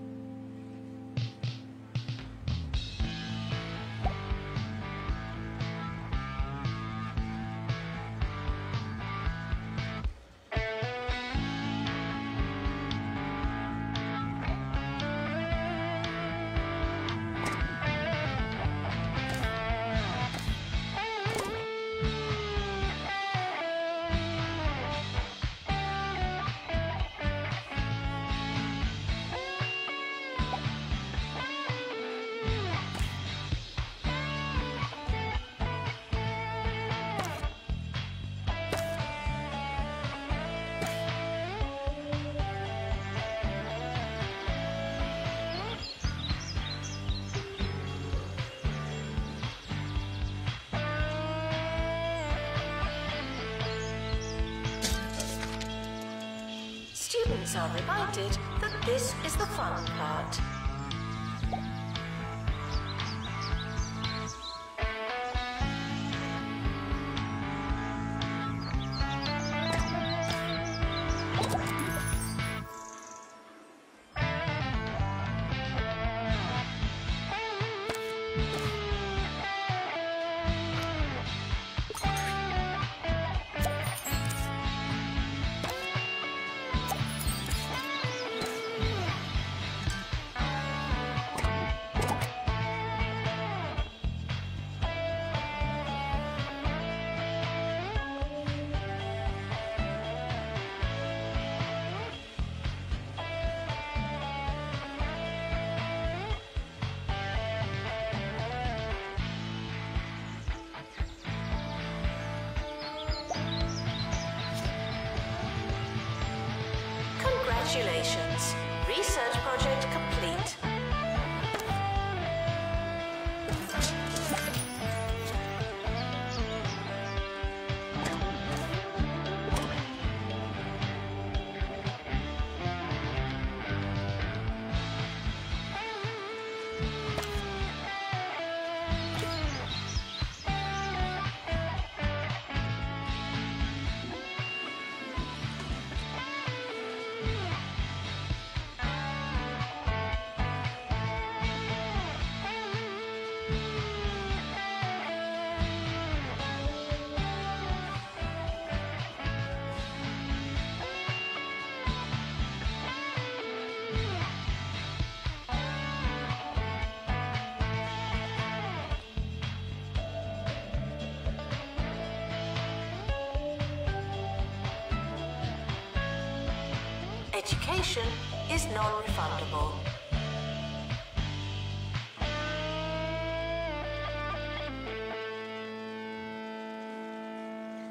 [SPEAKER 2] Education is non-refundable.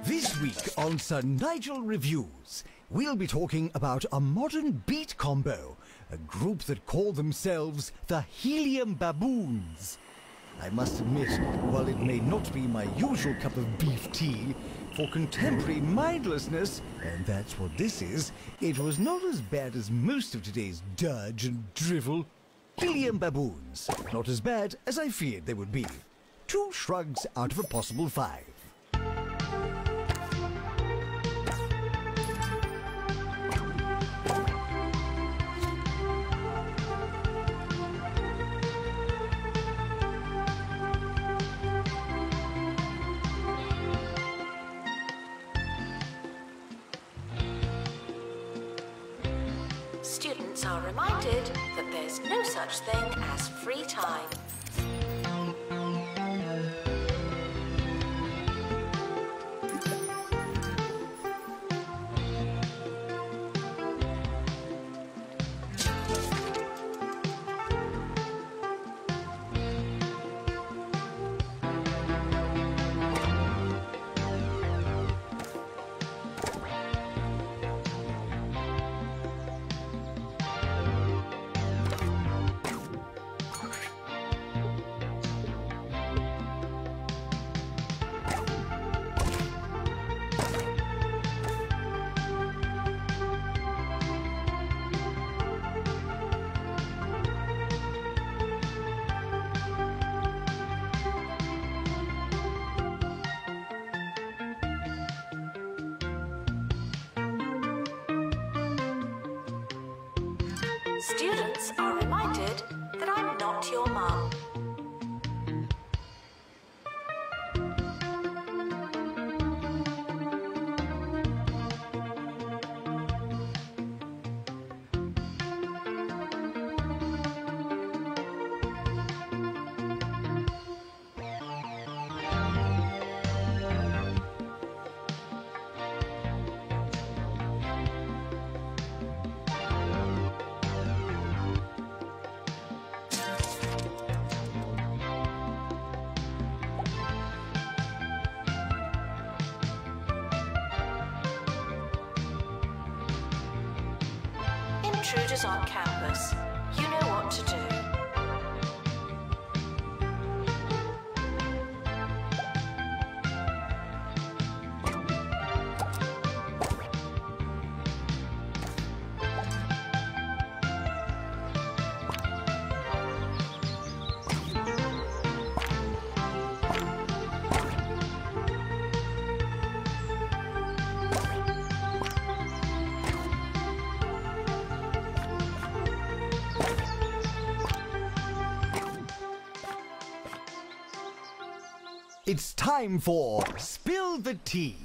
[SPEAKER 1] This week on Sir Nigel Reviews, we'll be talking about a modern beat combo, a group that call themselves the Helium Baboons. I must admit, while it may not be my usual cup of beef tea, for contemporary mindlessness, and that's what this is, it was not as bad as most of today's dudge and drivel. Helium Baboons, not as bad as I feared they would be. Two shrugs out of a possible five.
[SPEAKER 2] Such thing as free time.
[SPEAKER 1] It's time for Spill the Tea,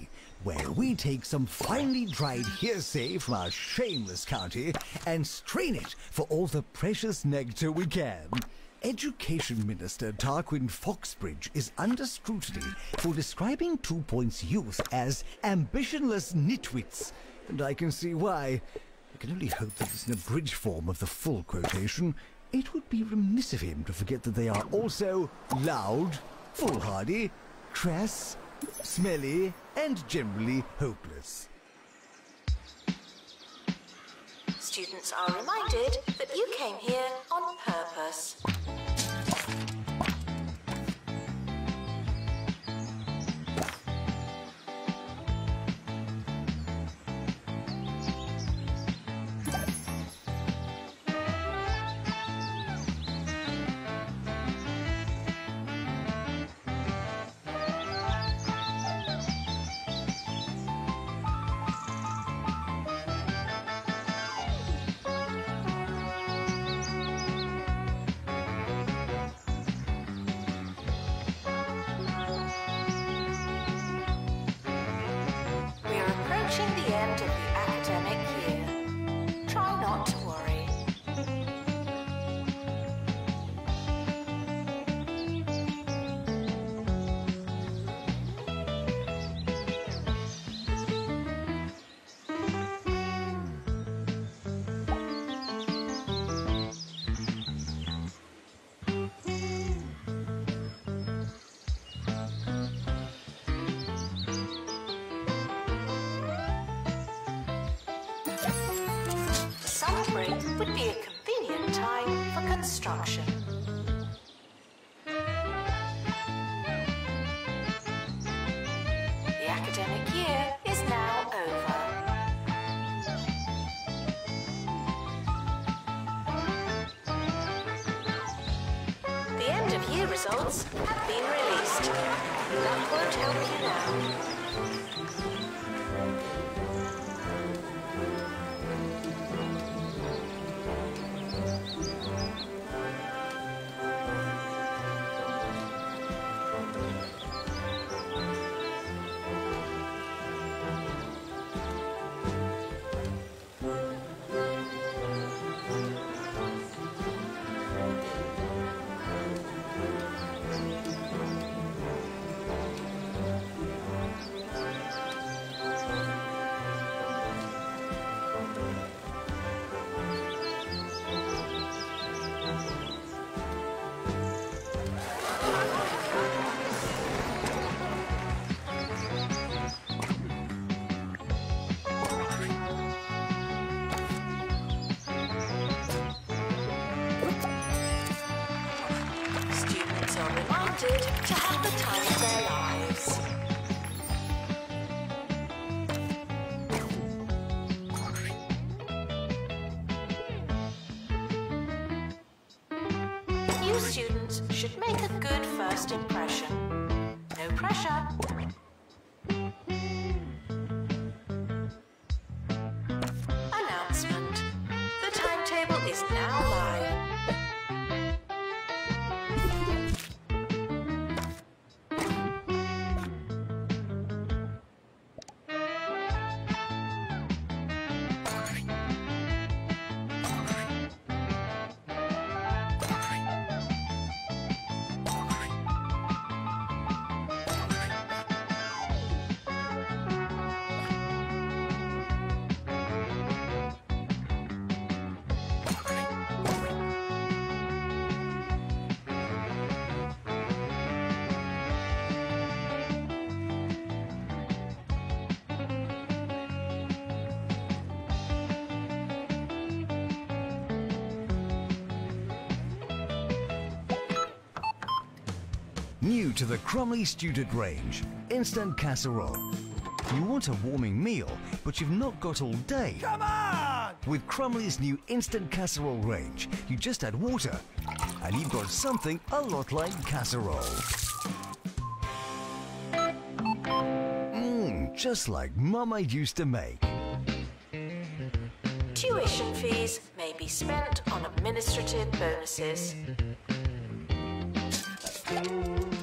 [SPEAKER 1] where we take some finely dried hearsay from our shameless county and strain it for all the precious nectar we can. Education Minister Tarquin Foxbridge is under scrutiny for describing Two Points youth as ambitionless nitwits, and I can see why. I can only hope that it's an abridged form of the full quotation. It would be remiss of him to forget that they are also loud, foolhardy, crass, smelly, and generally hopeless.
[SPEAKER 2] Students are reminded that you came here on purpose. New
[SPEAKER 1] to the Crumley Student Range, Instant Casserole. You want a warming meal, but you've not got all day. Come on! With Crumley's new Instant Casserole range, you just add water, and you've got something a lot like casserole. Mmm, just like Mama used to make.
[SPEAKER 2] Tuition fees may be spent on administrative bonuses. Reminded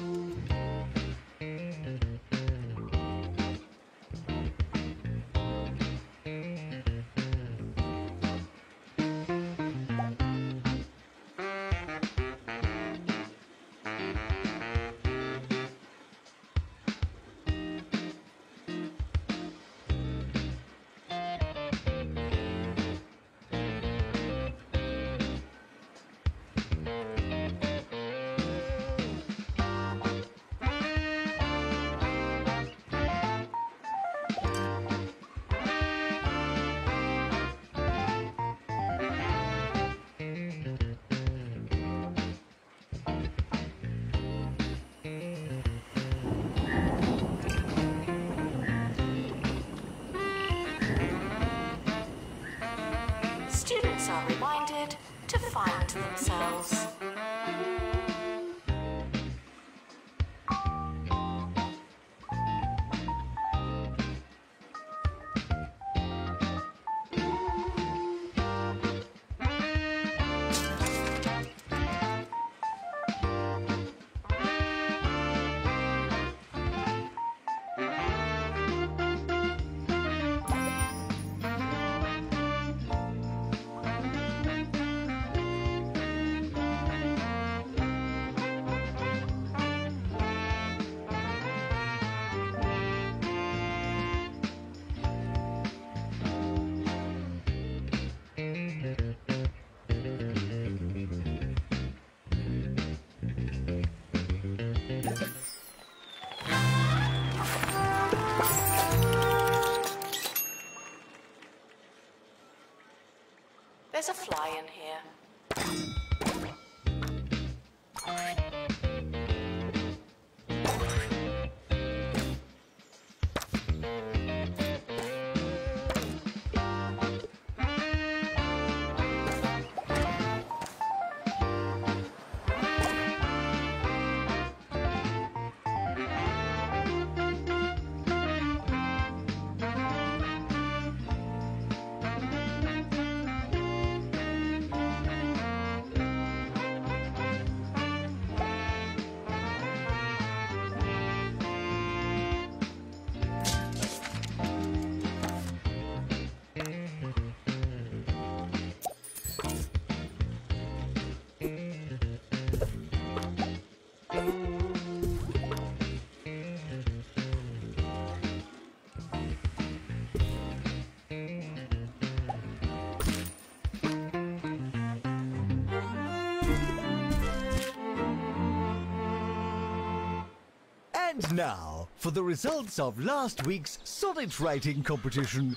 [SPEAKER 1] And now, for the results of last week's sonnet writing competition.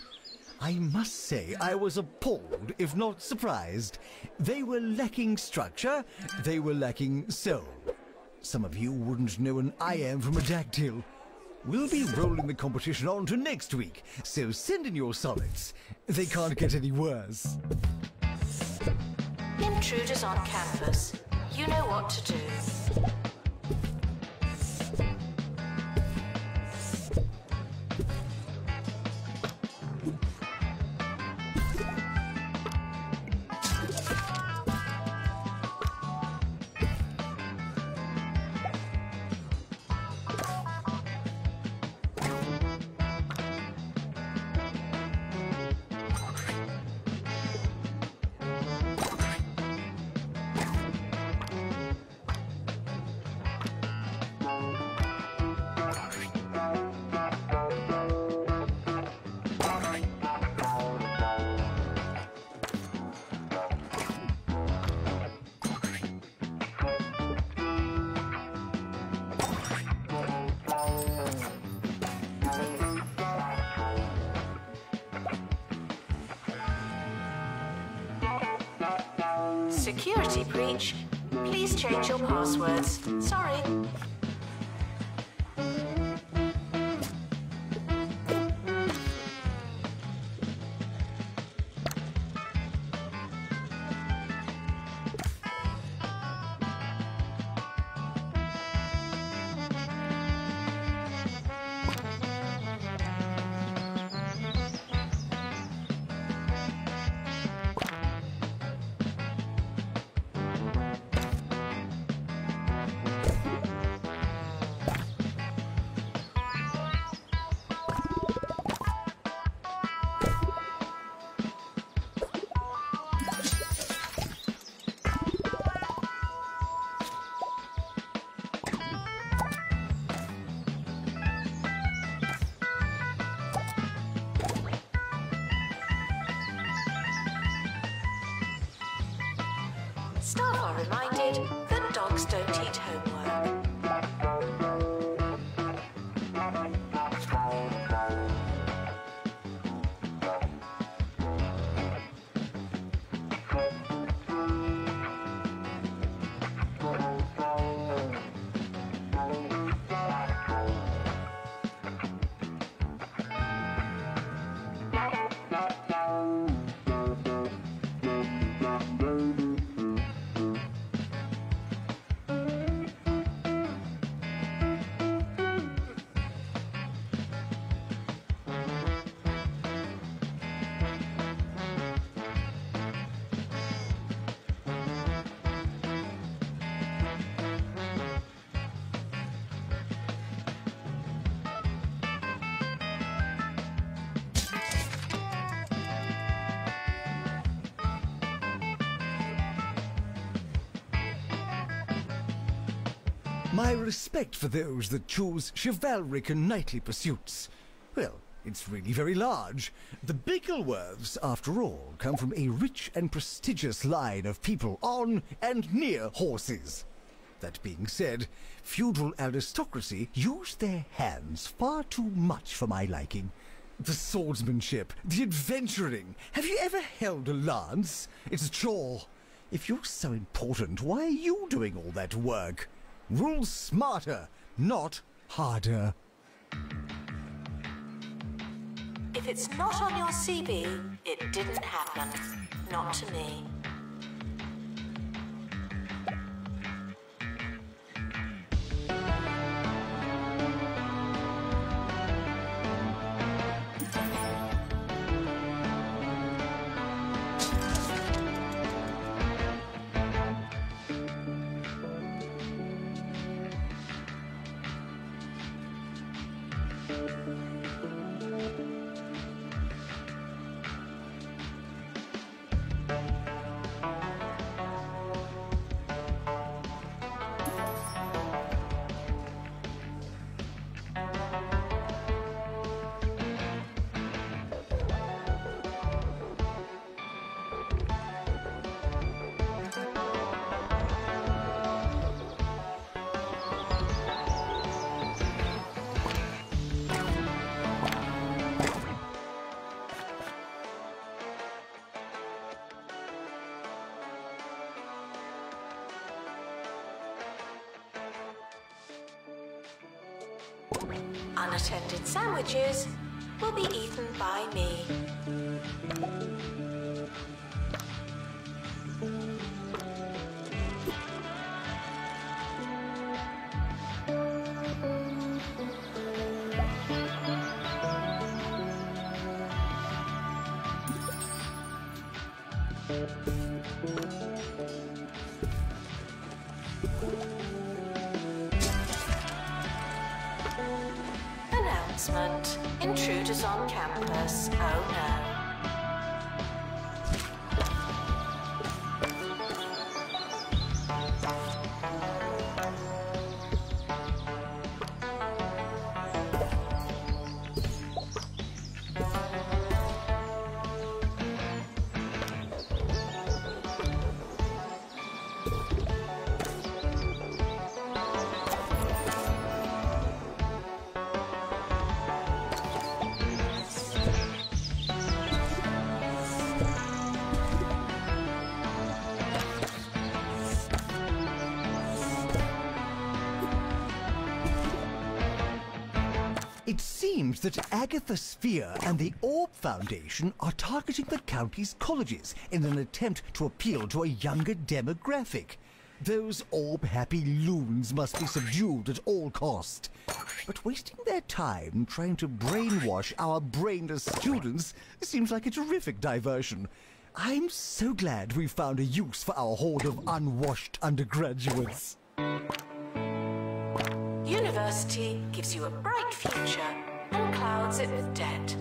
[SPEAKER 1] I must say I was appalled, if not surprised. They were lacking structure, they were lacking soul. Some of you wouldn't know an iamb from a dactyl. We'll be rolling the competition on to next week, so send in your sonnets. They can't get any worse.
[SPEAKER 2] Intruders on campus. You know what to do. Security breach. Please change your passwords. Sorry.
[SPEAKER 1] Respect for those that choose chivalric and knightly pursuits. Well, it's really very large. The Bigglesworths, after all, come from a rich and prestigious line of people on and near horses. That being said, feudal aristocracy use their hands far too much for my liking. The swordsmanship, the adventuring. Have you ever held a lance? It's a chore. If you're so important, why are you doing all that work? Rule smarter, not harder.
[SPEAKER 2] If it's not on your CV, it didn't happen. Not to me. Sandwiches will be eaten by me.
[SPEAKER 1] Agatha Sphere and the Orb Foundation are targeting the county's colleges in an attempt to appeal to a younger demographic. Those orb-happy loons must be subdued at all cost. But wasting their time trying to brainwash our brainless students seems like a terrific diversion. I'm so glad we found a use for our horde of unwashed undergraduates.
[SPEAKER 2] University gives you a bright future clouds it with debt.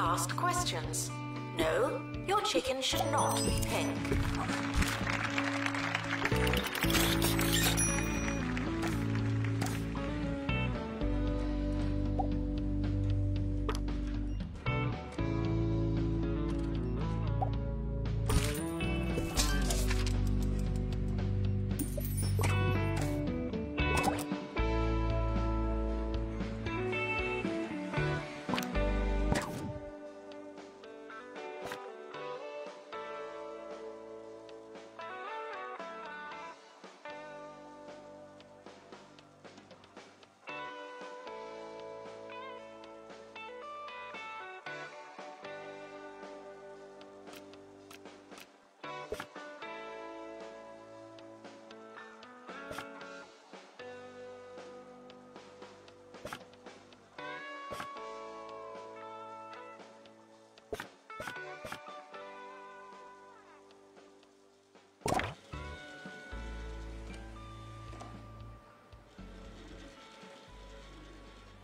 [SPEAKER 2] Asked questions. No, your chicken should not be pink.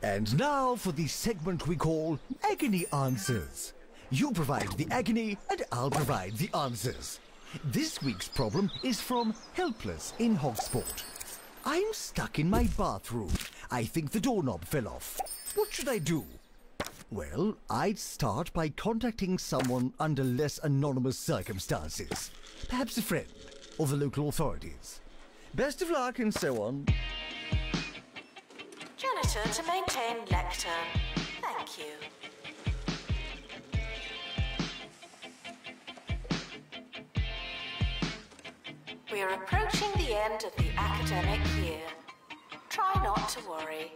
[SPEAKER 1] And now for the segment we call Agony Answers. You provide the agony and I'll provide the answers. This week's problem is from Helpless in Hogsport. I'm stuck in my bathroom. I think the doorknob fell off. What should I do? Well, I'd start by contacting someone under less anonymous circumstances. Perhaps a friend or the local authorities. Best of luck and so on.
[SPEAKER 2] To maintain lectern. Thank you. We are approaching the end of the academic year. Try not to worry.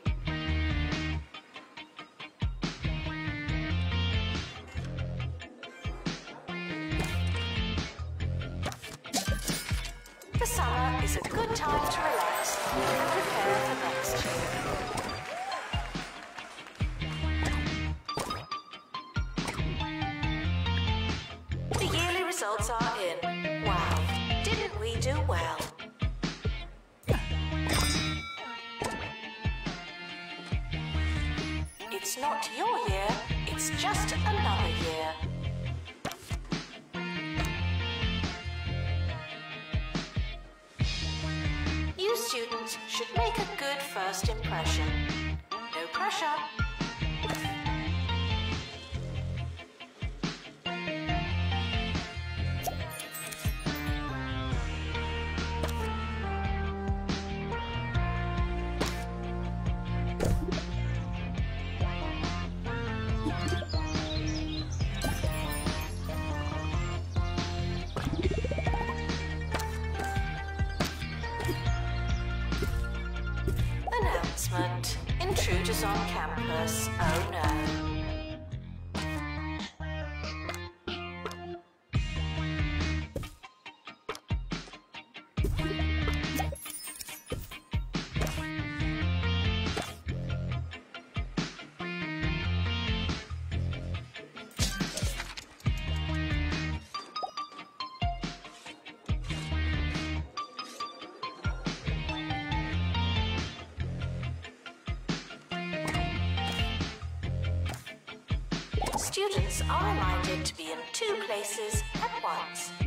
[SPEAKER 2] The summer is a good time to relax and prepare for are reminded to be in two places at once.